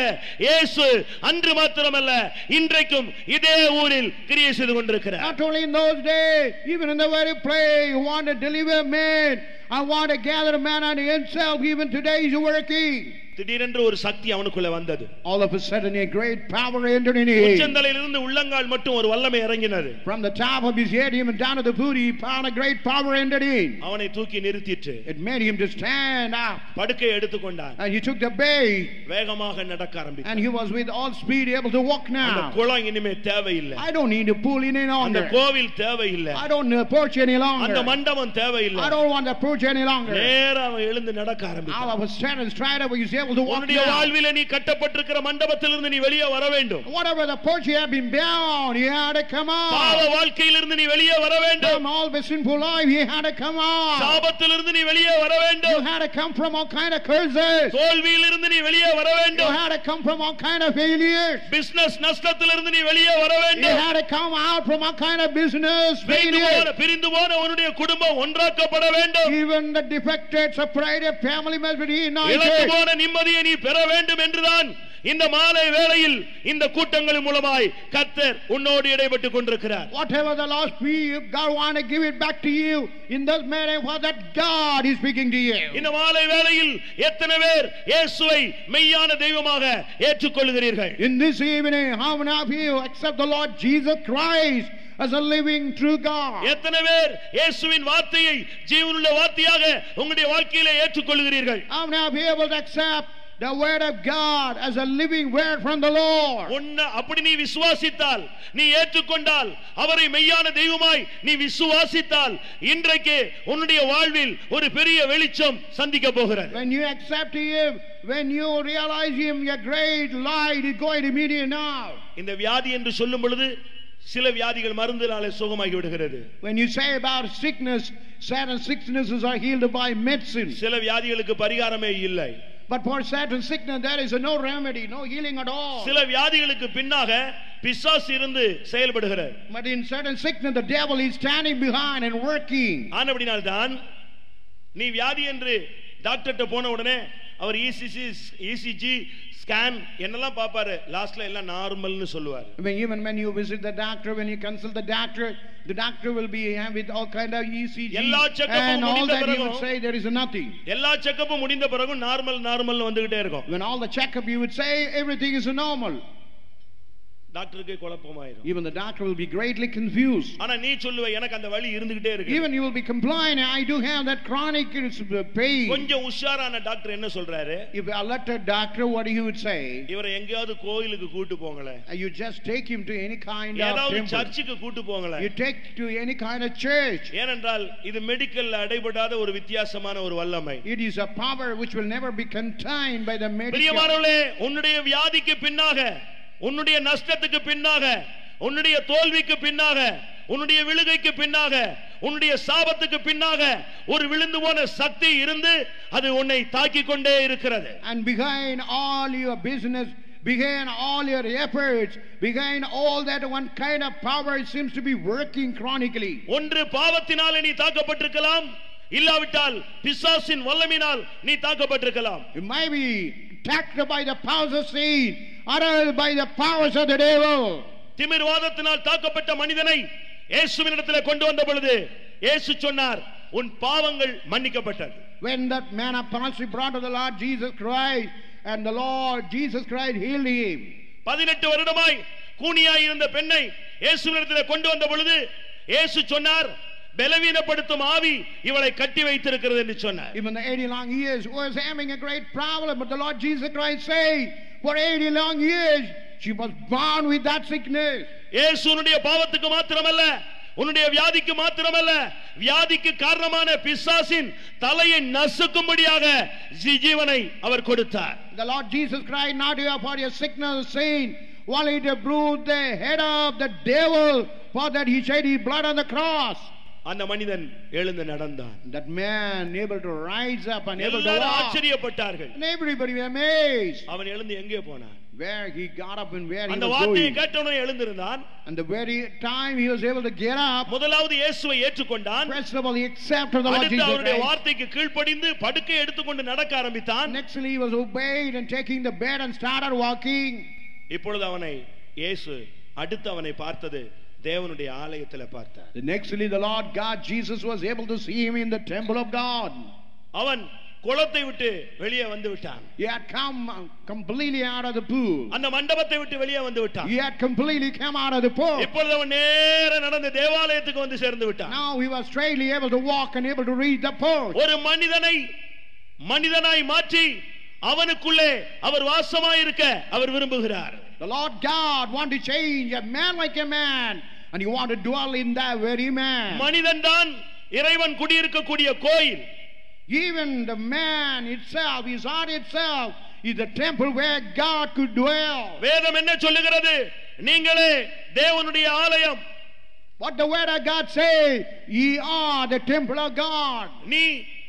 இயேசு அன்று மாத்திரமல்ல இன்றைக்கும் இதே ஊரில் கிரியை செய்து கொண்டிருக்கிறார் Not only in those days, even in the very place, you want to deliver man. I want to gather a man unto himself. Even today he's working. திடீரென்று ஒரு சக்தி அவனுக்குள்ள வந்தது All of a sudden, a great power entered in him. உச்சந்தலையிலிருந்து உள்ளங்கால் மட்டும் ஒரு வல்லமை இறங்கினது From the top of his head, even down to the foot, he found a great power entered in. அவனை தூக்கி நிறுத்திட்டு It made him to stand up. படுக்கையை எடுத்துக்கொண்டான் And he took the bay, வேகமாக நடக்க and ஆரம்பித்தான் he was with all speed able to walk அந்த now. குளம் இனிமே தேவையில்லை I don't need to pull in any அந்த longer. கோவில் தேவையில்லை I don't need to porch any அந்த longer. மண்டபம் தேவையில்லை I don't want the porch any longer. நேரா அவன் எழுந்து நடக்க All ஆரம்பித்தான் of a sudden, straight up, he was able to walk உன்னுடைய now. வாழ்வில நீ கட்டப்பட்டிருக்கிற மண்டபத்திலிருந்து நீ வெளியே வர வேண்டும் Whatever the porch you have been bound, he had to come பாவ out. வாழ்க்கையிலிருந்து நீ வெளியே வர வேண்டும் From all the sinful life, he had to come out. சாபத்திலிருந்து நீ வெளியே வர You வேண்டும் had to come from all kind of curses. தோல்வியிலிருந்து நீ வெளியே வர You வேண்டும் had to come from all kind of failures. Business நஷ்டத்திலிருந்து நீ வெளியே வர You வேண்டும் had to come out from all kind of business பிரிந்து failure. போன பிரிந்து போன உன்னுடைய குடும்பம் ஒன்றாக்கப்பட வேண்டும் Even the defected, separated family must be இழந்து reunited. போன நிம்மதியை நீ பெற வேண்டும் என்றுதான் இந்த மாலை வேளையில் இந்த கூட்டங்கள் மூலமாய் கர்த்தர் உன்னோடு இடைப்பட்டுக் கொண்டிருக்கிறார் Whatever the lost be, God want to give it back to you in this manner for that God is speaking to you. இந்த மாலை வேளையில் எத்தனை பேர் இயேசுவை மெய்யான தெய்வமாக ஏற்றுக்கொள்கிறீர்கள் In this evening, how many of you accept the Lord Jesus Christ as a living true God? எத்தனை பேர் இயேசுவின் வார்த்தையை ஜீவனுள்ள வார்த்தையாக உங்களுடைய வாழ்க்கையிலே ஏற்றுக்கொள்கிறீர்கள் How many you able to accept the word of God as a living word from the Lord? உன்னை அப்படி நீ விசுவாசித்தால் நீ ஏற்றுக்கொண்டால் அவரை மெய்யான தெய்வமாய் நீ விசுவாசித்தால் இன்றைக்கு உன்னுடைய வாழ்வில் ஒரு பெரிய வெளிச்சம் சந்திக்க போகிறது When you accept Him, when you realize Him, your great light is going to meet you now. இந்த வியாதி என்று சொல்லும் பொழுது சில வியாதிகள் மருந்தினாலே சுகமாகி விடுகிறது When you say about sickness, certain sicknesses are healed by medicine. சில வியாதிகளுக்கு பரிகாரமே இல்லை But for certain sickness, there is no remedy, no healing at all. சில வியாதிகளுக்கு பின்னாக பிசாசு இருந்து செயல்படுகிறார் But in certain sickness, the devil is standing behind and working. ஆனபடினால்தான் நீ வியாதி என்று டாக்டர்கிட்ட போன உடனே அவர் இசிசி இசிஜி ஸ்கேன் என்னெல்லாம் பார்ப்பாரு லாஸ்ட்ல எல்லாம் நார்மல்னு சொல்லுவார் When, even when you visit the doctor, when you consult the doctor, the doctor will be uh, with all kind of ECG எல்லா all முடிந்த that he would say there is nothing. எல்லா செக்கப்பும் முடிந்த பிறகும் நார்மல் நார்மல் வந்துகிட்டே இருக்கும் When all the checkup, you would say everything is normal. டாக்டருக்கு குழப்பமாயிரும் Even the doctor will be greatly confused. ஆனா நீ சொல்லுவ எனக்கு அந்த வலி இருந்துகிட்டே இருக்கு Even you will be complaining, I do have that chronic uh, pain. கொஞ்சம் உஷாரான டாக்டர் என்ன சொல்றாரு If I let a doctor, what he would say, இவரை எங்கேயாவது கோயிலுக்கு கூட்டு போங்களேன் uh, you just take him to any kind of ஏதாவது temple. சர்ச்சுக்கு கூட்டு போங்களேன் You take to any kind of church. ஏனென்றால் இது மெடிக்கல்ல அடைபடாத ஒரு வித்தியாசமான ஒரு வல்லமை It is a power which will never be contained by the medical. பிரியமானவர்களே உன்னுடைய வியாதிக்கு பின்னாக உன்னுடைய நஷ்டத்துக்கு பின்னாக உன்னுடைய தோல்விக்கு பின்னாக உன்னுடைய விழுகைக்கு பின்னாக உன்னுடைய சாபத்துக்கு பின்னாக ஒரு விழுந்து போன சக்தி இருந்து அது உன்னை தாக்கிக் கொண்டே இருக்கிறது And behind all your business, behind all your efforts, behind all that one kind of power seems to be working chronically. ஒன்று பாவத்தினாலே நீ தாக்கப்பட்டிருக்கலாம் இல்லாவிட்டால் பிசாசின் வல்லமினால் நீ தாக்கப்பட்டிருக்கலாம் You might be attacked by the powers of sin, or by the powers of the devil. திமிர்வாதத்தினால் தாக்கப்பட்ட மனிதனை இயேசுவினிடத்தில் கொண்டு வந்த பொழுது இயேசு சொன்னார் உன் பாவங்கள் மன்னிக்கப்பட்டது When that man of palsy brought to the Lord Jesus Christ, and the Lord Jesus Christ healed him. பதினெட்டு வருடமாய் கூனியாய் இருந்த பெண்ணை இயேசுவினிடத்தில் கொண்டு வந்த பொழுது இயேசு சொன்னார் பலவீனப்படுத்தும் ஆவி இவளை கட்டி வைத்திருக்கிறது என்று சொன்னார் Even the 80 long years was having a great problem, but the Lord Jesus Christ said, for 80 long years, she was born with that sickness. இயேசு உன்னுடைய பாவத்துக்கு மாத்திரமல்ல உன்னுடைய வியாதிக்கு மாத்திரமல்ல வியாதிக்கு காரணமான பிசாசின் தலையை நசுக்கும்படியாக ஜீவனை அவர் கொடுத்தார் The Lord Jesus Christ, not here for your sickness, saying, only to bruise the head of the devil, for that he shed his blood on the cross. அந்த மனிதன் எழுந்து நடந்தான் That man able to rise up and able to எல்லாரும் walk. ஆச்சரியப்பட்டார்கள் And everybody were amazed அவன் எழுந்து எங்கே போனான் where he got up and where he அந்த was வார்த்தையை going. கேட்டவனே எழுந்திருந்தான் And the very time he was able to get up, முதலாவது இயேசுவை ஏற்றுக்கொண்டான் first of all, he accepted the Lord அடுத்து Jesus அவருடைய Christ. வார்த்தைக்கு கீழ்ப்படிந்து படுக்கை எடுத்துக்கொண்டு நடக்க ஆரம்பித்தான் Nextly, he was obeyed and taking the bed and started walking. இப்பொழுது அவனை இயேசு அடுத்து அவனை பார்த்தது தேவனுடைய ஆலயத்தில் பார்த்தார் The nextly, the Lord God Jesus was able to see him in the temple of God. அவன் குளத்தை விட்டு வெளியே வந்து விட்டான் He had come uh, completely out of the pool. அந்த மண்டபத்தை விட்டு வெளியே வந்து விட்டான் He had completely come out of the pool. இப்பொழுது அவன் நேர நடந்து தேவாலயத்துக்கு வந்து சேர்ந்து விட்டான் Now he was straightly able to walk and able to reach the porch. ஒரு மனிதனை மனிதனாய் மாற்றி அவனுக்குள்ளே அவர் வாசமாயிருக்க அவர் விரும்புகிறார் The Lord God want to change a man like a man, and He want to dwell in that very man. மனிதன் தான் இறைவன் குடியிருக்கக்கூடிய கோயில் Even the man itself, his heart itself, is the temple where God could dwell. வேதம் என்ன சொல்லுகிறது நீங்களே தேவனுடைய ஆலயம் What the word of God say? Ye are the temple of God. நீ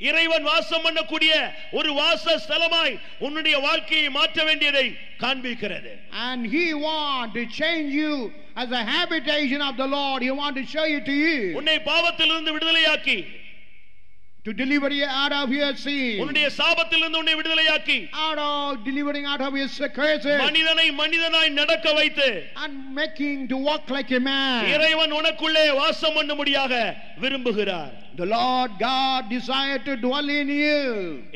இறைவன் வாசம் பண்ணக்கூடிய ஒரு வாச ஸ்தலமாய் உன்னுடைய வாழ்க்கையை மாற்ற வேண்டியதை காண்பிக்கிறது And He want to change you as a habitation of the Lord. He want to show it to you. உன்னை பாவத்திலிருந்து விடுதலையாக்கி To deliver you out of your sin. உன்னுடைய சாபத்திலிருந்து உன்னை விடுதலையாக்கி Out of delivering out of your curses. மனிதனை மனிதனாய் நடக்க வைத்து And making to walk like a man. இறைவன் உனக்குள்ளே வாசம் பண்ணும்படியாக விரும்புகிறார் The Lord God desired to dwell in you.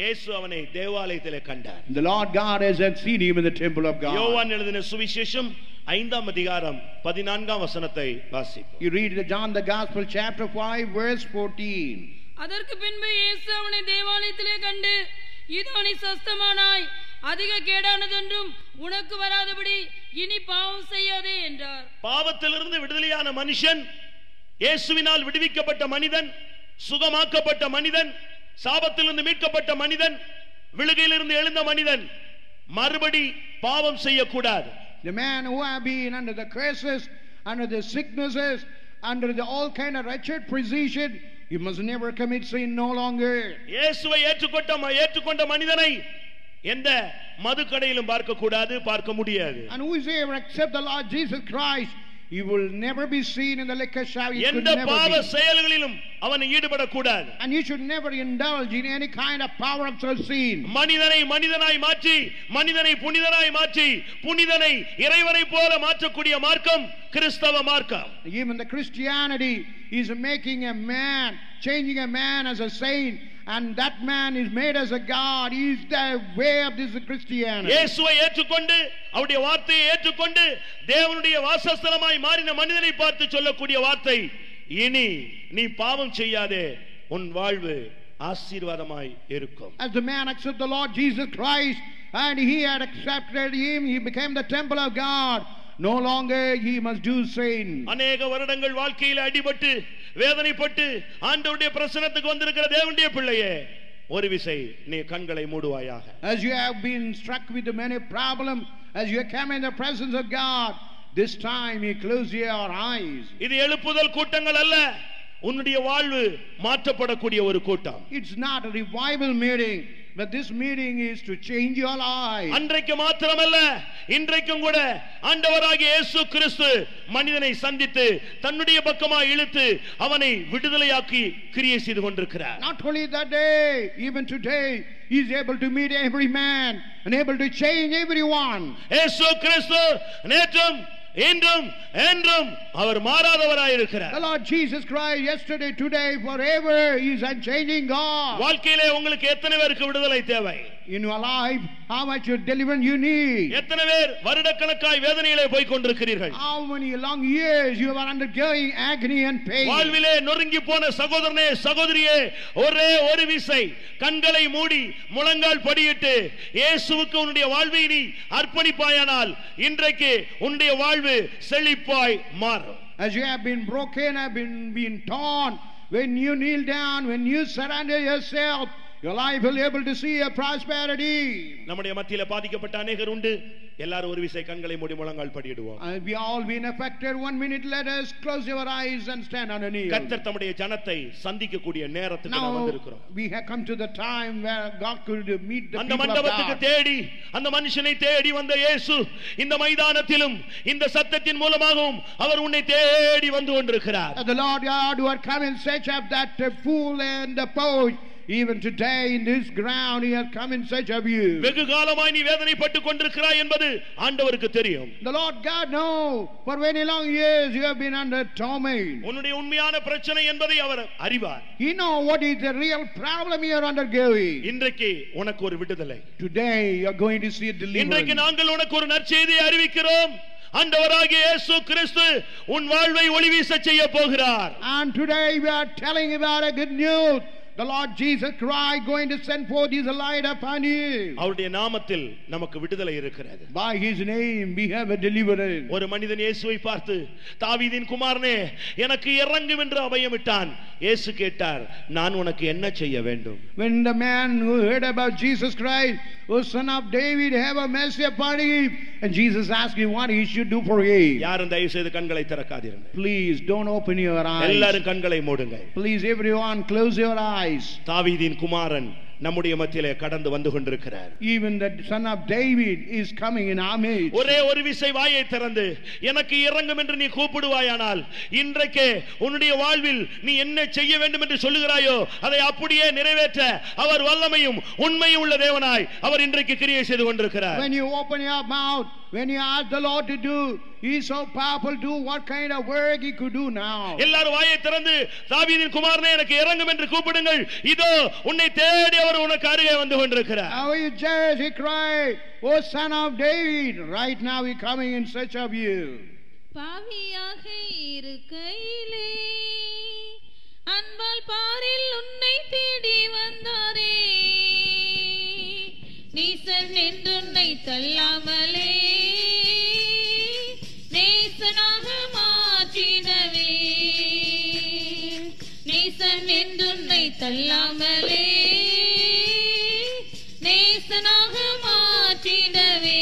இயேசு அவனை தேவாலயத்திலே கண்டார் The Lord God has seen him in the temple of God. யோவான் எழுதின சுவிசேஷம் ஐந்தாம் அதிகாரம் பதினான்காம் வசனத்தை வாசிப்போம் You read the John the Gospel chapter 5 verse 14. அதற்கு பின்பு இயேசு அவனை தேவாலயத்திலே கண்டு இதோ நீ சஸ்தமானாய் அதிக கேடானதென்றும் உனக்கு வராதபடி இனி பாவம் செய்யாதே என்றார். பாவத்திலிருந்து விடுதலையான மனுஷன் இயேசுவினால் விடுவிக்கப்பட்ட மனிதன் சுகமாக்கப்பட்ட மனிதன் சாபத்திலிருந்து மீட்கப்பட்ட மனிதன் விழுகையிலிருந்து எழுந்த மனிதன் மறுபடி பாவம் செய்யக்கூடாது. The man who have been under the curses, under the sicknesses, under the all kind of wretched position, he must never commit sin no longer. இயேசுவை ஏற்றுக்கொண்ட ம- ஏற்றுக்கொண்ட மனிதனை எந்த மதுக்கடையிலும் பார்க்க கூடாது பார்க்க முடியாது And whosoever accept the Lord Jesus Christ, he will never be seen in the liquor shop. He could எந்த never பாவ be. செயல்களிலும் அவன் ஈடுபடக்கூடாது And you should never indulge in any kind of power of such sin. மனிதனை மனிதனாய் மாற்றி மனிதனை புனிதனாய் மாற்றி புனிதனை இறைவனை போல மாற்றக்கூடிய மார்க்கம் கிறிஸ்தவ மார்க்கம் Even the Christianity is making a man, changing a man as a saint, and that man is made as a God. Is the way of this Christianity. இயேசுவை ஏற்றுக்கொண்டு அவருடைய வார்த்தையை ஏற்றுக்கொண்டு தேவனுடைய வாசஸ்தலமாய் மாறின மனிதனை பார்த்து சொல்லக்கூடிய வார்த்தை இனி நீ பாவம் செய்யாதே உன் வாழ்வு ஆசீர்வாதமாய் இருக்கும் As the man accepted the Lord Jesus Christ, and he had accepted him, he became the temple of God. No longer he must do sin. அநேக வருடங்கள் வாழ்க்கையில் அடிபட்டு வேதனைப்பட்டு ஆண்டவருடைய பிரசனத்துக்கு வந்திருக்கிற தேவனுடைய பிள்ளையே ஒரு விசை நீ கண்களை மூடுவாயாக As you have been struck with many problems, as you come in the presence of God, this time you close your eyes. இது எழுப்புதல் கூட்டங்கள் அல்ல உன்னுடைய வாழ்வு மாற்றப்படக்கூடிய ஒரு கூட்டம் It's not a revival meeting, but this meeting is to change your life. அன்றைக்கு மாத்திரமல்ல இன்றைக்கும் கூட ஆண்டவராகிய இயேசு கிறிஸ்து மனிதனை சந்தித்து தன்னுடைய பக்கமாக இழுத்து அவனை விடுதலையாக்கி கிரியை செய்து கொண்டிருக்கிறார் Not only that day, even today, he is able to meet every man and able to change everyone. இயேசு கிறிஸ்து நேற்றும் இன்றும் என்றும் அவர் மாறாதவராயிருக்கிறார் The Lord Jesus Christ, yesterday, today, forever, He is unchanging God. வாழ்க்கையிலே உங்களுக்கு எத்தனை பேருக்கு விடுதலை தேவை In your life, how much deliverance you need. எத்தனை பேர் வருடக்கணக்காய் வேதனையிலே போய் கொண்டிருக்கிறீர்கள் How many long years you are undergoing agony and pain. வாழ்விலே நொறுங்கி போன சகோதரனே சகோதரியே ஒரே ஒரு விசை கண்களை மூடி முழங்கால் படியிட்டு இயேசுவுக்கு உன்னுடைய வாழ்வை நீ அர்ப்பணிப்பாயானால் இன்றைக்கு உன்னுடைய வாழ்வு செழிப்பாய் மாறும் As you have been broken, have been, been torn, when you kneel down, when you surrender yourself, your life will be able to see a prosperity. நம்முடைய மத்தியில பாதிக்கப்பட்ட அநேகர் உண்டு எல்லாரும் ஒரு விசை கண்களை மூடி முழங்கால் படியிடுவோம் And we all been affected. One minute, let us close your eyes and stand on a knee. கர்த்தர் தம்முடைய ஜனத்தை சந்திக்கக்கூடிய நேரத்துக்கு நாம் Now வந்திருக்கிறோம் we have come to the time where God could meet the அந்த people of மண்டபத்துக்கு God. தேடி அந்த மனுஷனை தேடி வந்த இயேசு இந்த மைதானத்திலும் இந்த சத்தத்தின் மூலமாகவும் அவர் உன்னை தேடி வந்து கொண்டிருக்கிறார் Uh, The Lord God who had come in search of that uh, fool and the poet, even today in this ground, He has come in search of you. வெகு காலமாய் நீ வேதனைப்பட்டுக் கொண்டிருக்கிறாய் என்பது ஆண்டவருக்கு தெரியும் The Lord God knows for many long years you have been under torment. உன்னுடைய உண்மையான பிரச்சனை என்பதை அவர் அறிவார் He knows what is the real problem you are undergoing. இன்றைக்கு உனக்கு ஒரு விடுதலை Today you are going to see a இன்றைக்கு deliverance. நாங்கள் உனக்கு ஒரு நற்செய்தியை அறிவிக்கிறோம் ஆண்டவராகிய இயேசு கிறிஸ்து உன் வாழ்வை ஒளிவீச செய்ய போகிறார் And today we are telling about a good news. The Lord Jesus Christ going to send forth His light upon you. அவருடைய நாமத்தில் நமக்கு விடுதலை இருக்கிறது By His name we have a deliverance. ஒரு மனிதன் இயேசுவை பார்த்து தாவீதின் குமாரனே எனக்கு இறங்கும் என்று அபயமிட்டான் இயேசு கேட்டார் நான் உனக்கு என்ன செய்ய வேண்டும் When the man who heard about Jesus Christ, who son of David, have a mercy upon him, and Jesus asked him what he should do for him. யாரும் தயவு செய்து கண்களை திறக்காதீர்கள் Please don't open your eyes. எல்லாரும் கண்களை மூடுங்க Please, everyone, close your eyes. தாவீதின் குமாரன் நம்முடைய மத்தியிலே கடந்து வந்து கொண்டிருக்கிறார். Even the son of David is coming in our midst. ஒரே ஒரு விசை வாயை திறந்து எனக்கு இறங்கும் என்று நீ கூப்பிடுவாயானால் இன்றைக்கே உன்னுடைய வாழ்வில் நீ என்ன செய்ய வேண்டும் என்று சொல்லுகிறாயோ அதை அப்படியே நிறைவேற்ற அவர் வல்லமையும் உண்மையும் உள்ள தேவனாய் அவர் இன்றைக்கு கிரியை செய்து கொண்டிருக்கிறார். When you open your mouth, when you ask the Lord to do, He is so powerful do what kind of work He could do now. எல்லாரும் வாயை திறந்து தாவீதின் குமாரனே எனக்கு இறங்கும் என்று கூப்பிடுங்கள் இதோ உன்னை தேடி அவர் உனக்கு அருகே வந்து கொண்டிருக்கிறார் How you judge, he cried, O son of David, right now he coming in search of you. பாவியாக இருக்கையிலே அன்பால் பாரில் உன்னை தேடி வந்தாரே நீசன் என்றுன்னை தள்ளாமலே நேசனாக மாற்றினவே. நேசன் என்றுன்னை தள்ளாமலே நேசனாக மாற்றினவே.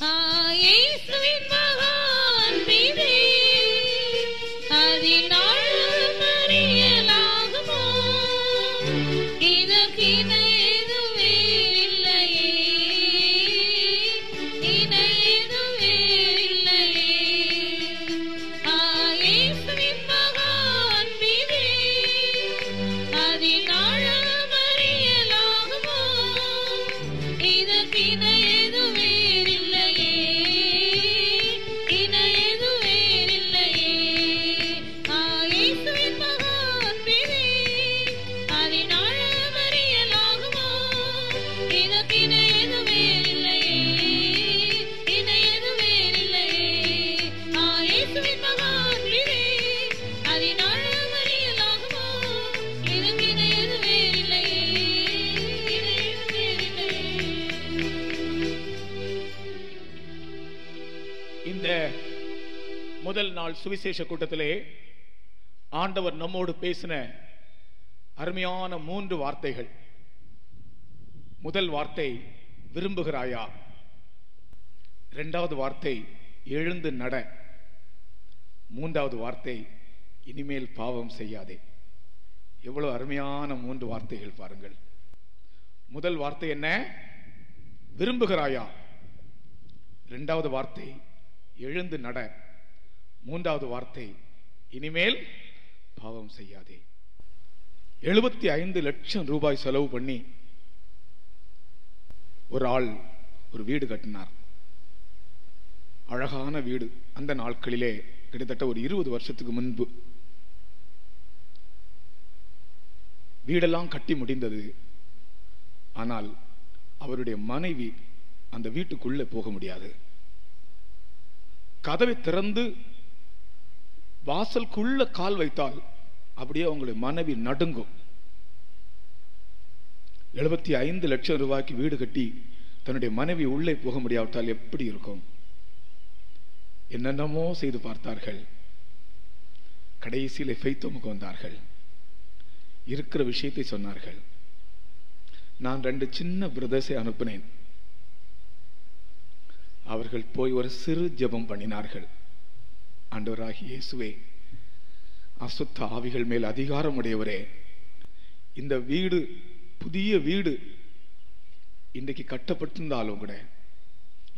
ஆ, இயேசுவின் நாள் சுவிசேஷ கூட்டத்திலே ஆண்டவர் நம்மோடு பேசின அருமையான மூன்று வார்த்தைகள். முதல் வார்த்தை விரும்புகிறாயா? இரண்டாவது வார்த்தை எழுந்து நட. மூன்றாவது வார்த்தை இனிமேல் பாவம் செய்யாதே. எவ்வளவு அருமையான மூன்று வார்த்தைகள் பாருங்கள். முதல் வார்த்தை என்ன? விரும்புகிறாயா? இரண்டாவது வார்த்தை எழுந்து நட. மூன்றாவது வார்த்தை இனிமேல் பாவம் செய்யாதே. எழுபத்தி ஐந்து லட்சம் ரூபாய் செலவு பண்ணி ஒரு ஆள் ஒரு வீடு கட்டினார். அழகான வீடு. அந்த நாட்களிலே கிட்டத்தட்ட ஒரு இருபது வருஷத்துக்கு முன்பு வீடெல்லாம் கட்டி முடிந்தது. ஆனால் அவருடைய மனைவி அந்த வீட்டுக்குள்ளே போக முடியாது. கதவை திறந்து வாசலுக்குள்ள கால் வைத்தால் அப்படியே அவங்களுடைய மனைவி நடுங்கும். எழுபத்தி ஐந்து லட்சம் ரூபாய்க்கு வீடு கட்டி தன்னுடைய மனைவி உள்ளே போக முடியாவிட்டால் எப்படி இருக்கும்? என்னென்னமோ செய்து பார்த்தார்கள். கடைசியில் ஃபெய்த்தோமுக்கு வந்தார்கள். இருக்கிற விஷயத்தை சொன்னார்கள். நான் ரெண்டு சின்ன பிரதர்ஸை அனுப்பினேன். அவர்கள் போய் ஒரு சிறு ஜெபம் பண்ணினார்கள். ஆண்டவராகிய இயேசுவே அசுத்த ஆவிகள் மேல் அதிகாரம் உடையவரே இந்த வீடு புதிய வீடு இன்றைக்கு கட்டப்பட்டிருந்தாலும் கூட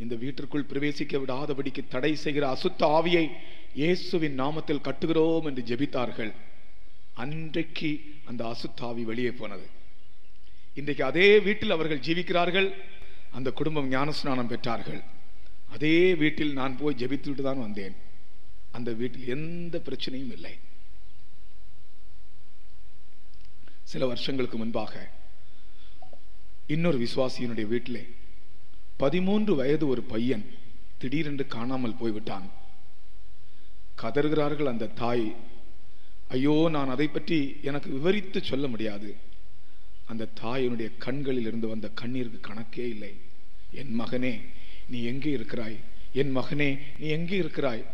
இந்த வீட்டிற்குள் பிரவேசிக்க விடாதபடிக்கு தடை செய்கிற அசுத்த ஆவியை இயேசுவின் நாமத்தில் கட்டுகிறோம் என்று ஜெபித்தார்கள். அன்றைக்கு அந்த அசுத்த ஆவி வெளியே போனது. இன்றைக்கு அதே வீட்டில் அவர்கள் ஜீவிக்கிறார்கள் அந்த குடும்பம் ஞானஸ்நானம் பெற்றார்கள். அதே வீட்டில் நான் போய் ஜெபித்துவிட்டு தான் வந்தேன். அந்த வீட்டில் எந்த பிரச்சனையும் இல்லை. சில வருஷங்களுக்கு முன்பாக இன்னொரு விசுவாசியினுடைய வீட்டிலே பதிமூன்று வயது ஒரு பையன் திடீரென்று காணாமல் போய்விட்டான். கதறுகிறார்கள் அந்த தாய். ஐயோ நான் அதை பற்றி எனக்கு விவரித்து சொல்ல முடியாது. அந்த தாயினுடைய கண்களில் இருந்து வந்த கண்ணீருக்கு கணக்கே இல்லை. என் மகனே நீ எங்கே இருக்கிறாய்? என் மகனே நீ எங்கே இருக்கிறாய்?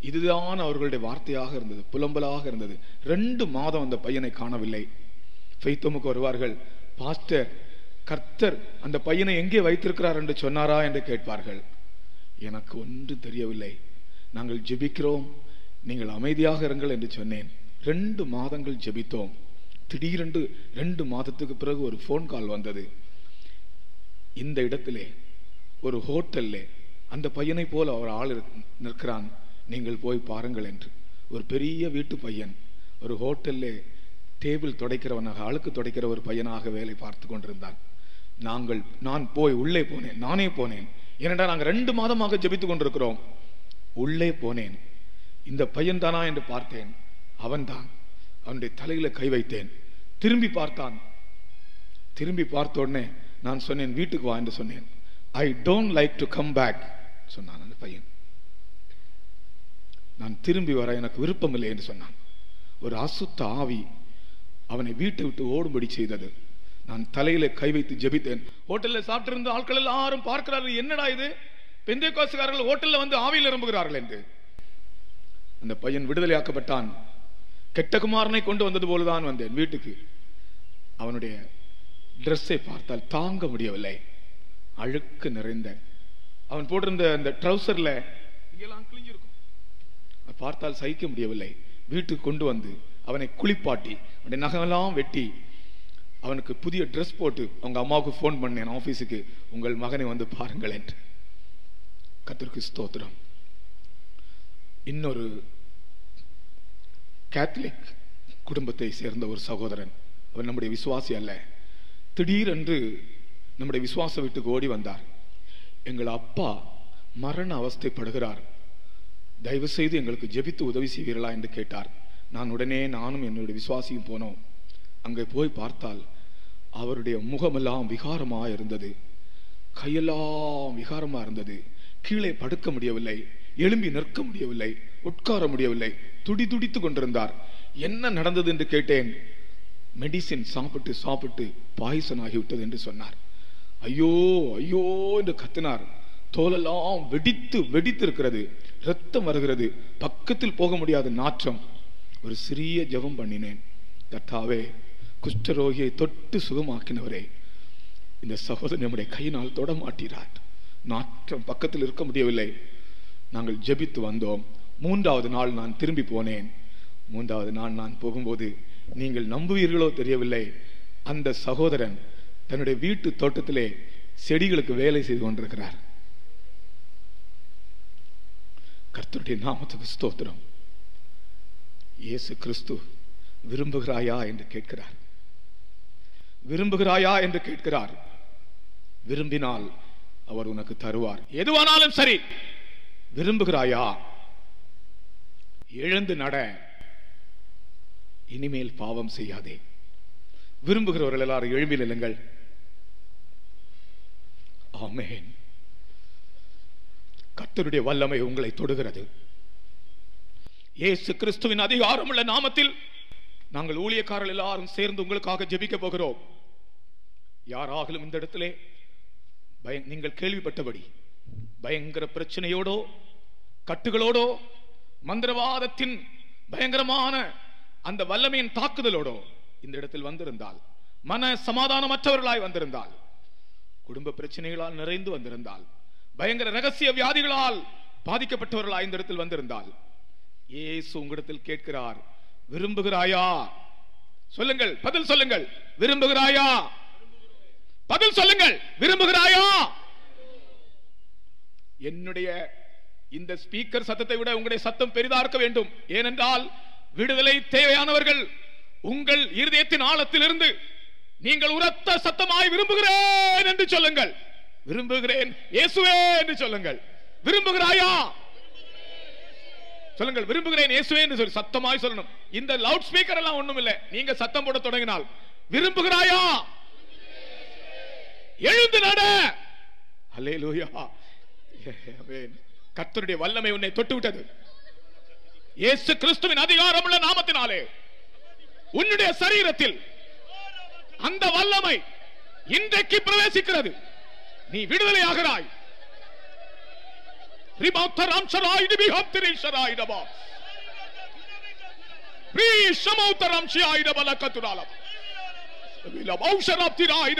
இதுதான் அவர்களுடைய வார்த்தையாக இருந்தது புலம்பலாக இருந்தது. ரெண்டு மாதம் அந்த பையனை காணவில்லை. ஃபெய்த்தோமுக்கு வருவார்கள் பாஸ்டர் கர்த்தர் அந்த பையனை எங்கே வைத்திருக்கிறார் என்று சொன்னாரா? என்று கேட்பார்கள். எனக்கு ஒன்று தெரியவில்லை. நாங்கள் ஜெபிக்கிறோம். நீங்கள் அமைதியாக இருங்கள் என்று சொன்னேன். ரெண்டு மாதங்கள் ஜெபித்தோம். திடீரென்று ரெண்டு மாதத்துக்கு பிறகு ஒரு ஃபோன் கால் வந்தது. இந்த இடத்திலே ஒரு ஹோட்டல்ல அந்த பையனை போல அவர் ஆள் நிற்கிறான். நீங்கள் போய் பாருங்கள் என்று. ஒரு பெரிய வீட்டு பையன் ஒரு ஹோட்டல்லே டேபிள் துடைக்கிறவனாக அழுக்கு துடைக்கிற ஒரு பையனாக வேலை பார்த்து கொண்டிருந்தான். நாங்கள் நான் போய் உள்ளே போனேன் நானே போனேன். ஏனென்றால் நாங்கள் ரெண்டு மாதமாக ஜெபித்துக் கொண்டிருக்கிறோம். உள்ளே போனேன். இந்த பையன் தானா? என்று பார்த்தேன். அவன்தான் அவனுடைய தலையில கை வைத்தேன். திரும்பி பார்த்தான். திரும்பி பார்த்த உடனே நான் சொன்னேன் வீட்டுக்கு வா என்று சொன்னேன். I don't like to come back சொன்னான் அந்த பையன். நான் திரும்பி வர எனக்கு விருப்பமில்லை என்று சொன்னான். ஒரு அசுத்த ஆவி அவனை வீட்டை விட்டு ஓடும்படி செய்தது. நான் தலையில கை வைத்து ஜெபித்தேன். ஹோட்டல்ல சாப்பிட்டிருந்த ஆட்கள் எல்லாரும் பார்க்கிறார்கள் என்னடா இது? பெந்தை காசுக்காரர்கள் ஹோட்டல்ல வந்து ஆவியில் நிரம்புகிறார்கள் என்று. அந்த பையன் விடுதலையாக்கப்பட்டான். கெட்ட குமாரனை கொண்டு வந்தது போலதான் வந்தேன் வீட்டுக்கு. அவனுடைய ட்ரெஸ்ஸை பார்த்தால் தாங்க முடியவில்லை. அழுக்கு நிறைந்த. அவன் போட்டிருந்த அந்த ட்ரௌசர்ல இங்கெல்லாம் பார்த்தால் சகிக்க முடியவில்லை. வீட்டுக்கு கொண்டு வந்து அவனை குளிப்பாட்டி அவனுடைய நகமெல்லாம் வெட்டி அவனுக்கு புதிய ட்ரெஸ் போட்டு அவங்க அம்மாவுக்கு ஃபோன் பண்ணேன் ஆஃபீஸுக்கு உங்கள் மகனை வந்து பாருங்கள் என்று. கத்திற்கு ஸ்தோத்திரம். இன்னொரு கேத்தலிக் குடும்பத்தை சேர்ந்த ஒரு சகோதரன். அவர் நம்முடைய விசுவாசி அல்ல. திடீரென்று நம்முடைய விசுவாச வீட்டுக்கு ஓடி வந்தார். எங்கள் அப்பா மரண அவஸ்தைப்படுகிறார். தயவு செய்து எங்களுக்கு ஜெபித்து உதவி செய்வீர்களா என்று கேட்டார். நான் உடனே நானும் என்னுடைய விசுவாசியும் போனோம். அங்கே போய் பார்த்தால் அவருடைய முகமெல்லாம் விகாரமாக இருந்தது. கையெல்லாம் விகாரமாக இருந்தது. கீழே படுக்க முடியவில்லை. எழும்பி நிற்க முடியவில்லை. உட்கார முடியவில்லை. துடி துடித்து கொண்டிருந்தார். என்ன நடந்தது? என்று கேட்டேன். மெடிசின் சாப்பிட்டு சாப்பிட்டு பாய்சன் ஆகிவிட்டது என்று சொன்னார். ஐயோ ஐயோ என்று கத்தினார். தோலெல்லாம் வெடித்து வெடித்து இருக்கிறது ரத்தம் வருகிறது. பக்கத்தில் போக முடியாத நாற்றம். ஒரு சிறிய ஜெபம் பண்ணினேன். கர்த்தாவே குஷ்டரோகியை தொட்டு சுகமாக்கினவரே இந்த சகோதரன் நம்முடைய கையினால் தொடமாட்டார் நாற்றம் பக்கத்தில் இருக்க முடியவில்லை. நாங்கள் ஜெபித்து வந்தோம். மூன்றாவது நாள் நான் திரும்பி போனேன். மூன்றாவது நாள் நான் போகும்போது நீங்கள் நம்புவீர்களோ தெரியவில்லை. அந்த சகோதரன் தன்னுடைய வீட்டு தோட்டத்திலே செடிகளுக்கு வேலை செய்து கொண்டிருக்கிறார். கர்த்தருடைய நாமத்துக்கு ஸ்தோத்திரம். இயேசு கிறிஸ்து விரும்புகிறாயா என்று கேட்கிறார். விரும்புகிறாயா என்று கேட்கிறார். விரும்பினால் அவர் உனக்கு தருவார். எதுவானாலும் சரி விரும்புகிறாயா? எழுந்து நட. இனிமேல் பாவம் செய்யாதே. விரும்புகிறவர்கள் எல்லாரும் எழும்பி நில்லுங்கள். ஆமேன். கர்த்தருடைய வல்லமை உங்களை தொடுகிறது. ஏசு கிறிஸ்துவின் அதிகாரமுள்ள நாமத்தில் நாங்கள் ஊழியக்காரர்கள் எல்லாரும் சேர்ந்து உங்களுக்காக ஜெபிக்க போகிறோம். யாராகலும் இந்த இடத்திலே பய நீங்கள் கேள்விப்பட்டபடி பயங்கர பிரச்சனையோடோ கட்டுகளோடோ மந்திரவாதத்தின் பயங்கரமான அந்த வல்லமையின் தாக்குதலோடோ இந்த இடத்தில் வந்திருந்தால் மன சமாதானமற்றவர்களாய் வந்திருந்தால் குடும்ப பிரச்சனைகளால் நிறைந்து வந்திருந்தால் பயங்கர ரகசிய வியாதிகளால் பாதிக்கப்பட்டவர்கள் இந்த இடத்தில் வந்திருந்தால் ஏசு உங்களிடத்தில் கேட்கிறார் விரும்புகிறாயா? சொல்லுங்கள் பதில் சொல்லுங்கள் விரும்புகிறாயா? பதில் சொல்லுங்கள் விரும்புகிறாயா? என்னுடைய இந்த ஸ்பீக்கர் சத்தத்தை விட உங்களுடைய சத்தம் பெரிதா இருக்க வேண்டும். ஏனென்றால் விடுதலை தேவையானவர்கள் உங்கள் இருதயத்தின் ஆழத்திலிருந்து நீங்கள் உரத்த சத்தமாய் விரும்புகிறேன் என்று சொல்லுங்கள். விரும்புகிறேன். இயேசுவே என்று சொல்லுங்கள். விரும்புகிறாயா? சொல்லுங்கள் விரும்புகிறேன் இயேசுவே என்று சொல்லி சத்தமாய் சொல்லணும். இந்த லவுட் ஸ்பீக்கர் எல்லாம் ஒண்ணும் இல்லை. நீங்க சத்தம் போட தொடங்கினால். விரும்புகிறாயா? எழுந்து நட. ஹalleluya லூயா கர்த்தருடைய வல்லமை உன்னை தொட்டு விட்டது இயேசு கிறிஸ்துவின் அதிகாரமுள்ள நாமத்தினாலே உன்னுடைய சரீரத்தில் அந்த வல்லமை இன்றைக்கு பிரவேசிக்கிறது. நீ விடுதலை ஆகிறாய். ரிமௌத்தரம் ஷராய் நிபிஹத்திரி ஷராய் டபா ரீ ஷமௌத்தரம் ஷியாய் டபல கத்துராலம் விலம் ஔஷராப்திராய்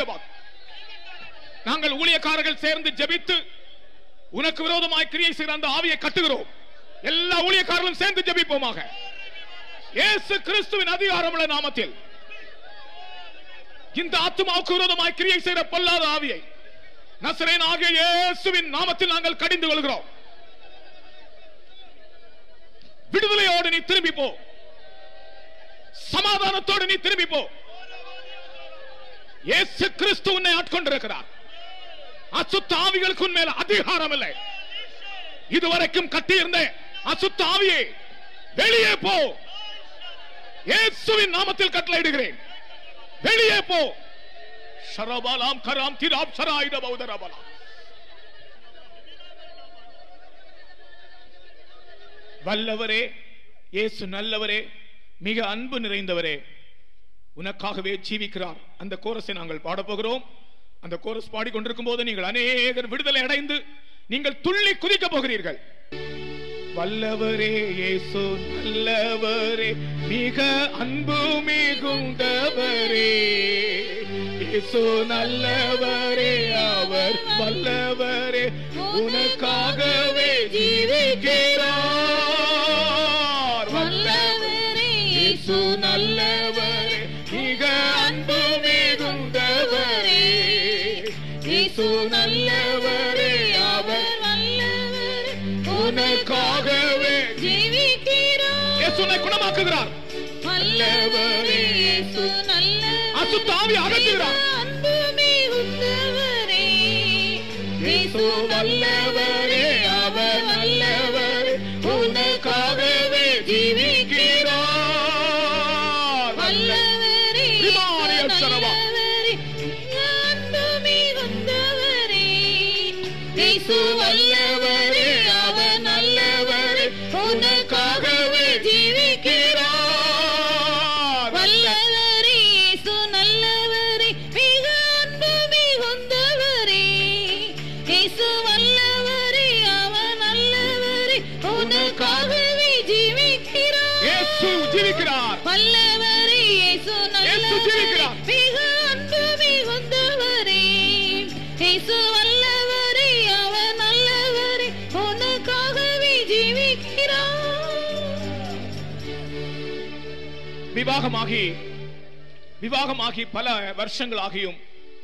நாங்கள் ஊழியக்காரர்கள் சேர்ந்து ஜெபித்து உனக்கு விரோதமாய் கிரியை செய்கிற அந்த ஆவியை கட்டுகிறோம். எல்லா ஊழியக்காரர்களும் சேர்ந்து ஜெபிப்போமாக. இயேசு கிறிஸ்துவின் அதிகாரமுள்ள நாமத்தில். இந்த ஆத்துமாவுக்கு விரோதமாய் கிரியை செய்கிற பொல்லாத ஆவியை நசரேன் ஆகிய இயேசுவின் நாமத்தில் நாங்கள் கடிந்து கொள்கிறோம். விடுதலையோடு நீ திரும்பி போ. சமாதானத்தோடு நீ திரும்பி போ. இயேசு கிறிஸ்து உன்னை ஆட்கொண்டிருக்கிறார். அசுத்த ஆவிகளுக்கு மேல அதிகாரம் இல்லை. இதுவரைக்கும் கட்டியிருந்த அசுத்த ஆவியே வெளியே போ. இயேசுவின் நாமத்தில் கட்டளையிடுகிறேன். வெளியே போ. ஷரபாலாம் கராம் திராப் ஷராயிட பௌதரபலாம் வல்லவரே இயேசு நல்லவரே மிக அன்பு நிறைந்தவரே உனக்காகவே ஜீவிக்கிறார். அந்த கோரஸை நாங்கள் பாடப்போகிறோம் அந்த கோரஸ் பாடிக்கொண்டிருக்கும் போது நீங்கள் அநேகர் விடுதலை அடைந்து நீங்கள் துள்ளி குதிக்க போகிறீர்கள். வல்லவரே இயேசு நல்லவரே மிக அன்பு மிகுந்தவரே. இயேசு நல்லவரே அவர் வல்லவரே. உனக்காகவே ஜீவிக்கிறார். வல்லவரே இயேசு நல்லவரே 打不的他去。விவாகமாகி விவாகமாகி பல வருஷங்கள் ஆகியும்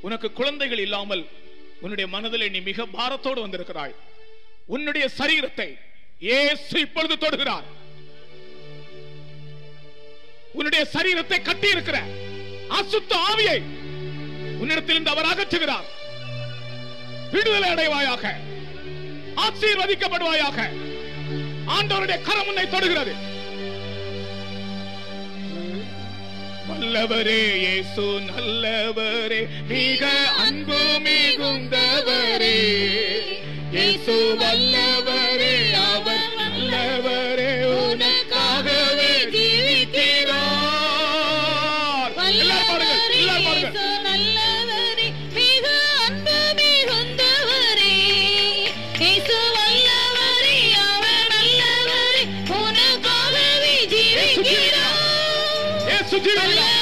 உனக்கு குழந்தைகள் இல்லாமல் உன்னுடைய மனதில் நீ மிக பாரத்தோடு வந்திருக்கிறாய். உன்னுடைய சரீரத்தை ஏசு இப்பொழுது தொடுகிறார். உன்னுடைய சரீரத்தை கட்டி இருக்கிற அசுத்த ஆவியை உன்னிடத்தில் இருந்து அவர் அகற்றுகிறார். விடுதலை அடைவாயாக ஆசீர்வதிக்கப்படுவாயாக ஆண்டவருடைய கரம் உன்னை தொடுகிறது. நல்லவரே இயேசு நல்லவரே. மிக அன்பு மிகுந்தவரே. இயேசு வல்லவரே அவர் நல்லவரே ஓ zu Tübingen.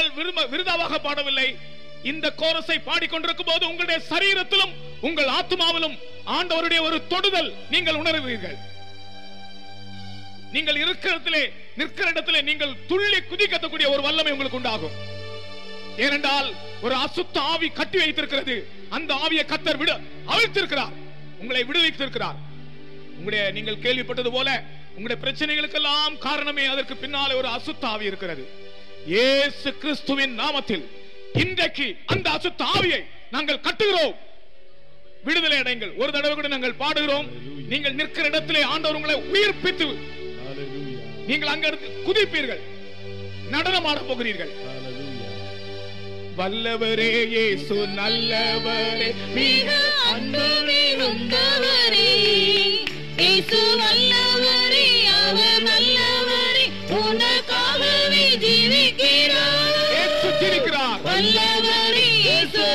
நாங்கள் விருதாவாக பாடவில்லை. இந்த கோரஸை பாடிக்கொண்டிருக்கும் போது உங்களுடைய சரீரத்திலும் உங்கள் ஆத்மாவிலும் ஆண்டவருடைய ஒரு தொடுதல் நீங்கள் உணர்வீர்கள். நீங்கள் இருக்கிறதிலே நிற்கிற இடத்திலே நீங்கள் துள்ளி குதிக்கக்கூடிய ஒரு வல்லமை உங்களுக்கு உண்டாகும். ஏனென்றால் ஒரு அசுத்த ஆவி கட்டி வைத்திருக்கிறது. அந்த ஆவியை கத்தர் விட அவிழ்த்திருக்கிறார். உங்களை விடுவித்திருக்கிறார். உங்களுடைய நீங்கள் கேள்விப்பட்டது போல உங்களுடைய பிரச்சனைகளுக்கெல்லாம் காரணமே அதற்கு பின்னாலே ஒரு அசுத்த ஆவி இருக்கிறது. இயேசு கிறிஸ்துவின் நாமத்தில் இன்றைக்கு அந்த அசுத்த ஆவியை நாங்கள் கட்டுகிறோம். விடுதலை அடைங்கள் ஒரு தடவை கூட நாங்கள் பாடுகிறோம். நீங்கள் நிற்கிற இடத்திலே ஆண்டவர் உங்களை உயிர்ப்பித்து நீங்கள் அங்க இருந்து குதிப்பீர்கள். நடனமாட போகிறீர்கள். வல்லவரே இயேசு நல்லவரே. மிக அன்பு மிகுந்தவரே இயேசு நல்லவரே அவர் நல்லவரே. உனக்காகவே ஜீவிக்கிறார் ஜீவிக்கிறார் வல்லவரே இயேசு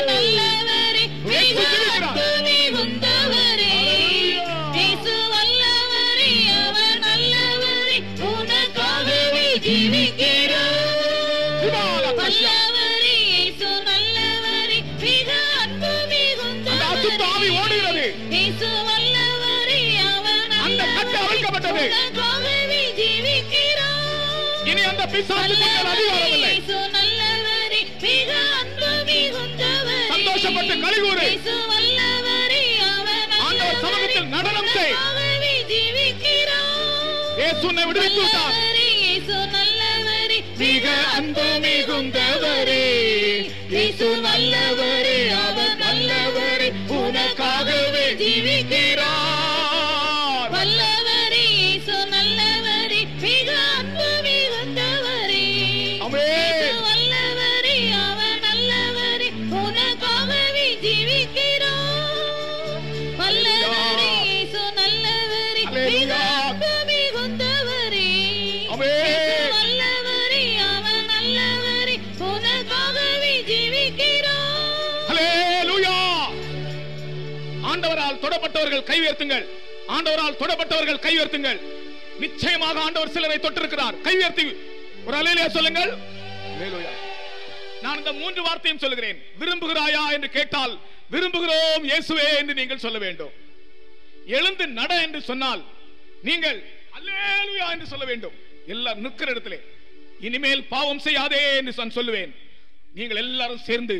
அவர் ஆண்டவர் சமூகத்தில் நடனம் செய். உனக்காகவே ஜீவிக்கிறார் இயேசு உன்னை விடுவித்து விட்டார். மிக அன்பு மிகுந்தவரே. இயேசு நல்லவரே அவர் நல்லவரே உனக்காகவே ஜீவிக்கிறார். வல்லவரே இயேசு நல்லவரே மிக அன்பு மிகுந்தவரே. ஆமென். தொடப்பட்டவர்கள் கை உயர்த்துங்கள் ஆண்டவரால் தொடப்பட்டவர்கள் கை உயர்த்துங்கள் நிச்சயமாக ஆண்டவர் சிலரை தொட்டிருக்கிறார். கை உயர்த்தி ஒரு அலையிலே சொல்லுங்கள். நான் இந்த மூன்று வார்த்தையும் சொல்லுகிறேன். விரும்புகிறாயா என்று கேட்டால் விரும்புகிறோம் இயேசுவே என்று நீங்கள் சொல்ல வேண்டும். எழுந்து நட என்று சொன்னால் நீங்கள் அல்லேலுயா என்று சொல்ல வேண்டும். எல்லாம் நிற்கிற இடத்திலே. இனிமேல் பாவம் செய்யாதே என்று நான் சொல்லுவேன். நீங்கள் எல்லாரும் சேர்ந்து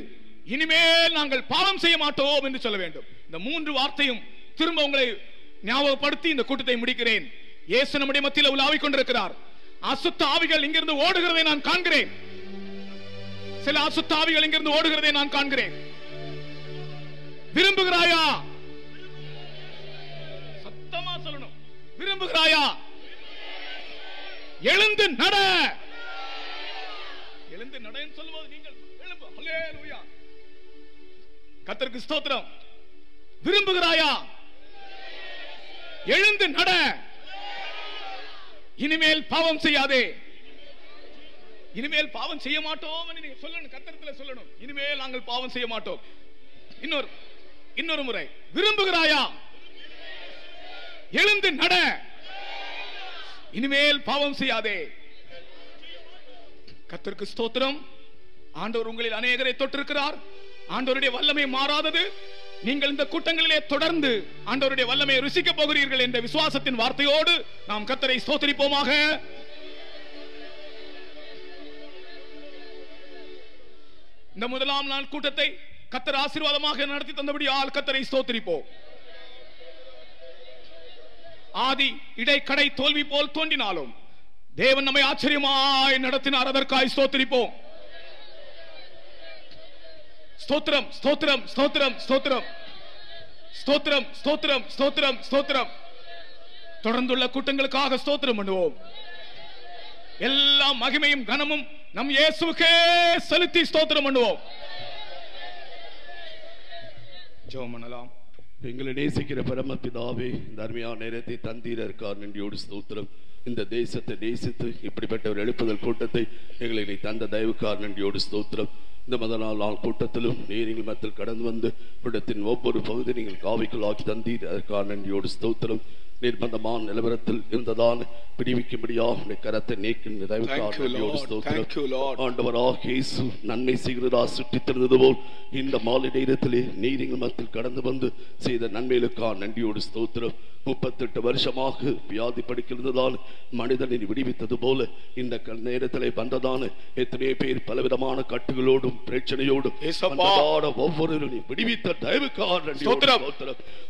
இனிமேல் நாங்கள் பாவம் செய்ய மாட்டோம் என்று சொல்ல வேண்டும். இந்த மூன்று வார்த்தையும் திரும்ப உங்களை ஞாபகப்படுத்தி இந்த கூட்டத்தை முடிக்கிறேன். இயேசு நம்முடைய மத்தியில் உலாவிக் கொண்டிருக்கிறார் அசுத்த ஆவிகள் இங்கிருந்து ஓடுகிறதை நான் காண்கிறேன். சில அசுத்த ஆவிகள் இங்கிருந்து ஓடுகிறதை நான் காண்கிறேன். விரும்புகிறாயா? சத்தமா சொல்லணும். விரும்புகிறாயா? எழுந்து நட. எழுந்து நடன்னு சொல்லும்போது நீங்கள் எழும்பு. ஹalleluya ஸ்தோத்திரம். விரும்புகிறாயா? எழுந்து நட. இனிமேல் பாவம் செய்யாதே. இனிமேல் பாவம் செய்ய மாட்டோம் நீங்க சொல்லணும் கத்தரத்துல சொல்லணும். இனிமேல் நாங்கள் பாவம் செய்ய மாட்டோம். இன்னொரு இன்னொரு முறை. விரும்புகிறாயா? எழுந்து நட. இனிமேல் பாவம் செய்யாதே. கத்திற்கு ஸ்தோத்திரம். ஆண்டவர் உங்களில் அநேகரை தொட்டிருக்கிறார் ஆண்டவருடைய வல்லமை மாறாதது. நீங்கள் இந்த கூட்டங்களிலே தொடர்ந்து ஆண்டவருடைய வல்லமையை ருசிக்க போகிறீர்கள் என்ற விசுவாசத்தின் வார்த்தையோடு நாம் கத்தரை சோதரிப்போமாக இந்த முதலாம் நாள் கூட்டத்தை கத்தர் ஆசீர்வாதமாக நடத்தி தந்தபடி ஆள் கத்தரை சோதரிப்போம் ஆதி இடைக்கடை தோல்வி போல் தோன்றினாலும் தேவன் நம்மை ஆச்சரியமாய் நடத்தினார் அதற்காய் சோத்திரிப்போம் ஸ்தோத்திரம் ஸ்தோத்திரம் ஸ்தோத்திரம் ஸ்தோத்திரம். ஸ்தோத்திரம் ஸ்தோத்திரம் ஸ்தோத்திரம் ஸ்தோத்திரம். தொடர்ந்துள்ள கூட்டங்களுக்காக ஸ்தோத்திரம் பண்ணுவோம். எல்லா மகிமையும் கனமும் நம் இயேசுக்கே செலுத்தி ஸ்தோத்திரம் பண்ணுவோம். ஜோம் பண்ணலாம். எங்களை நேசிக்கிற பரமபிதாவே இந்த அருமையான நேரத்தை தந்தீரற்கார் நன்றியோடு ஸ்தோத்திரம். இந்த தேசத்தை நேசித்து இப்படிப்பட்ட ஒரு எழுப்புதல் கூட்டத்தை எங்களை தந்த தயவுக்கார் நன்றியோடு ஸ்தோத்திரம். இந்த மத நாள் நாள் கூட்டத்திலும் நீர் எங்கள் கடந்து வந்து கூட்டத்தின் ஒவ்வொரு பகுதி நீங்கள் காவிக்குள் ஆக்கி தந்தீர். அதற்கான நன்றியோடு ஸ்தோத்திரம். நிர்பந்தமான நிலவரத்தில் இருந்ததான் விடுவிக்கும்படியா உடைய கரத்தை நன்மை செய்கிறதா திறந்தது போல் இந்த மாலை நேரத்திலே நீரிங்கள் மத்தியில் கடந்து வந்து செய்த நன்மைகளுக்கா நன்றியோடு ஸ்தோத்திரம். முப்பத்தெட்டு வருஷமாக வியாதி படிக்கிறதுதான் மனிதனை விடுவித்தது போல இந்த நேரத்திலே வந்ததான எத்தனை பேர் பலவிதமான கட்டுகளோடும் பிரச்சனையோடும் ஒவ்வொருவரையும் விடுவித்த தயவுக்காக.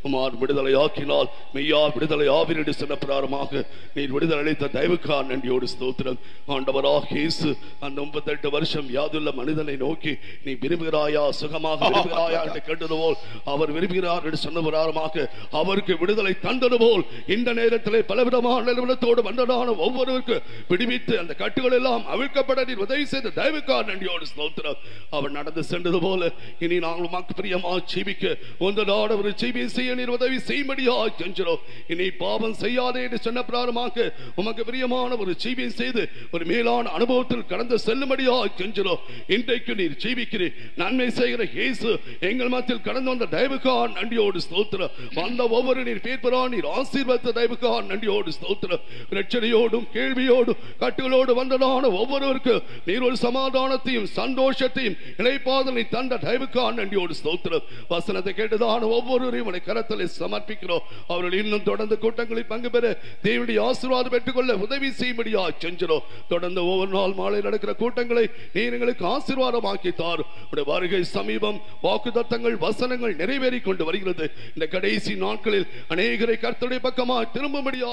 உமார் விடுதலையாக்கினால் மெய்யா விடுதலை ஆவிரடி சொன்ன பிரகாரமாக நீர் விடுதலை அளித்த தயவுக்கா நன்றியோடு ஸ்தோத்திரம். ஆண்டவராக இயேசு அந்த முப்பத்தெட்டு வருஷம் யாதுள்ள மனிதனை நோக்கி நீ விரும்புகிறாயா சுகமாக விரும்புகிறாயா என்று கேட்டது போல் அவர் விரும்புகிறார் என்று சொன்ன பிரகாரமாக அவருக்கு விடுதலை தந்தது போல் இந்த நேரத்திலே பலவிதமான நிறுவனத்தோடு வந்ததான ஒவ்வொருவருக்கு பிடிவித்து அந்த கட்டுகள் எல்லாம் அவிழ்க்கப்பட நீர் உதவி செய்த தயவுக்கா நன்றியோடு ஸ்தோத்திரம். அவர் நடந்து சென்றது போல இனி நாங்கள் உமக்கு பிரியமாக ஜீவிக்க ஒன்றதான ஒரு ஜீவியை செய்ய நீர் உதவி செய்யும்படியா செஞ்சிடும் இனி நீ பாவம் செய்யாதே என்று சொன்ன பிராரமாக உமக்கு பிரியமான ஒரு ஜீவியம் செய்து ஒரு மேலான அனுபவத்தில் கடந்து செல்லும்படியா கெஞ்சிரோம் இன்றைக்கு நீர் ஜீவிக்கிறீர். நன்மை செய்கிற இயேசு எங்கள் மத்தியில் கடந்து வந்த தயவுக்கா நன்றியோடு ஸ்தோத்திரம். வந்த ஒவ்வொரு நீர் பேர்பரா நீர் ஆசீர்வத்த தயவுக்கா நன்றியோடு ஸ்தோத்திரம். பிரச்சனையோடும் கேள்வியோடும் கட்டுகளோடு வந்ததான ஒவ்வொருவருக்கு நீர் ஒரு சமாதானத்தையும் சந்தோஷத்தையும் இணைப்பாதனை தந்த தயவுக்கா நன்றியோடு ஸ்தோத்திரம். வசனத்தை கேட்டதான ஒவ்வொருவரையும் உடைய கரத்தில் சமர்ப்பிக்கிறோம். அவர்கள் இன்னும் தொடர்ந்து கூட்டங்களில் பங்கு பெற தேவனுடைய ஆசீர்வாதம் பெற்றுக்கொள்ள உதவி செய்யும்படியா செஞ்சிடும் தொடர்ந்து ஒவ்வொரு நாள் மாலை நடக்கிற கூட்டங்களை நீர் எங்களுக்கு ஆசீர்வாதமாக்கி தார் உடைய வருகை சமீபம் வாக்குத்தத்தங்கள் வசனங்கள் நிறைவேறி கொண்டு வருகிறது. இந்த கடைசி நாட்களில் அநேகரை கர்த்தருடைய பக்கமா திரும்பும்படியா.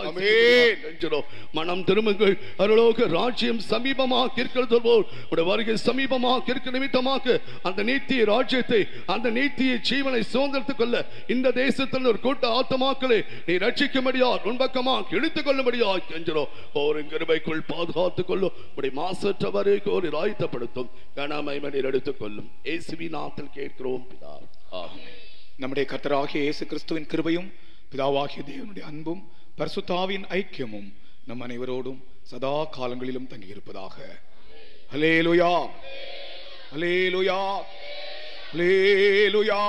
கெஞ்சிறோம். மனம் திரும்புங்கள். அருளோக ராஜ்யம் சமீபமாக இருக்கிறது போல். உடைய வருகை சமீபமாக இருக்க நிமித்தமாக அந்த நீத்திய ராஜ்யத்தை அந்த நீத்திய ஜீவனை சுதந்திரத்துக் கொள்ள இந்த தேசத்தில் ஒரு கூட்ட ஆத்தமாக்களை நீ ரட்சிக்கும்படியா உன்பக்கமாக இழுத்துக் கொள்ளும்படியா கெஞ்சிறோம் ஒரு கிருபைக்குள் பாதுகாத்துக் கொள்ளும். உடைய மாசற்ற வரைக்கும் ஒரு ஆயத்தப்படுத்தும் கனமை மணியில் எடுத்துக் கொள்ளும். ஏசுவி நாத்தில் கேட்கிறோம் பிதா. நம்முடைய கர்த்தராகிய இயேசு கிறிஸ்துவின் கிருபையும் பிதாவாகிய தேவனுடைய அன்பும் பரிசுத்தாவின் ஐக்கியமும் நம் அனைவரோடும் சதா காலங்களிலும் தங்கியிருப்பதாக. Hallelujah hallelujah hallelujah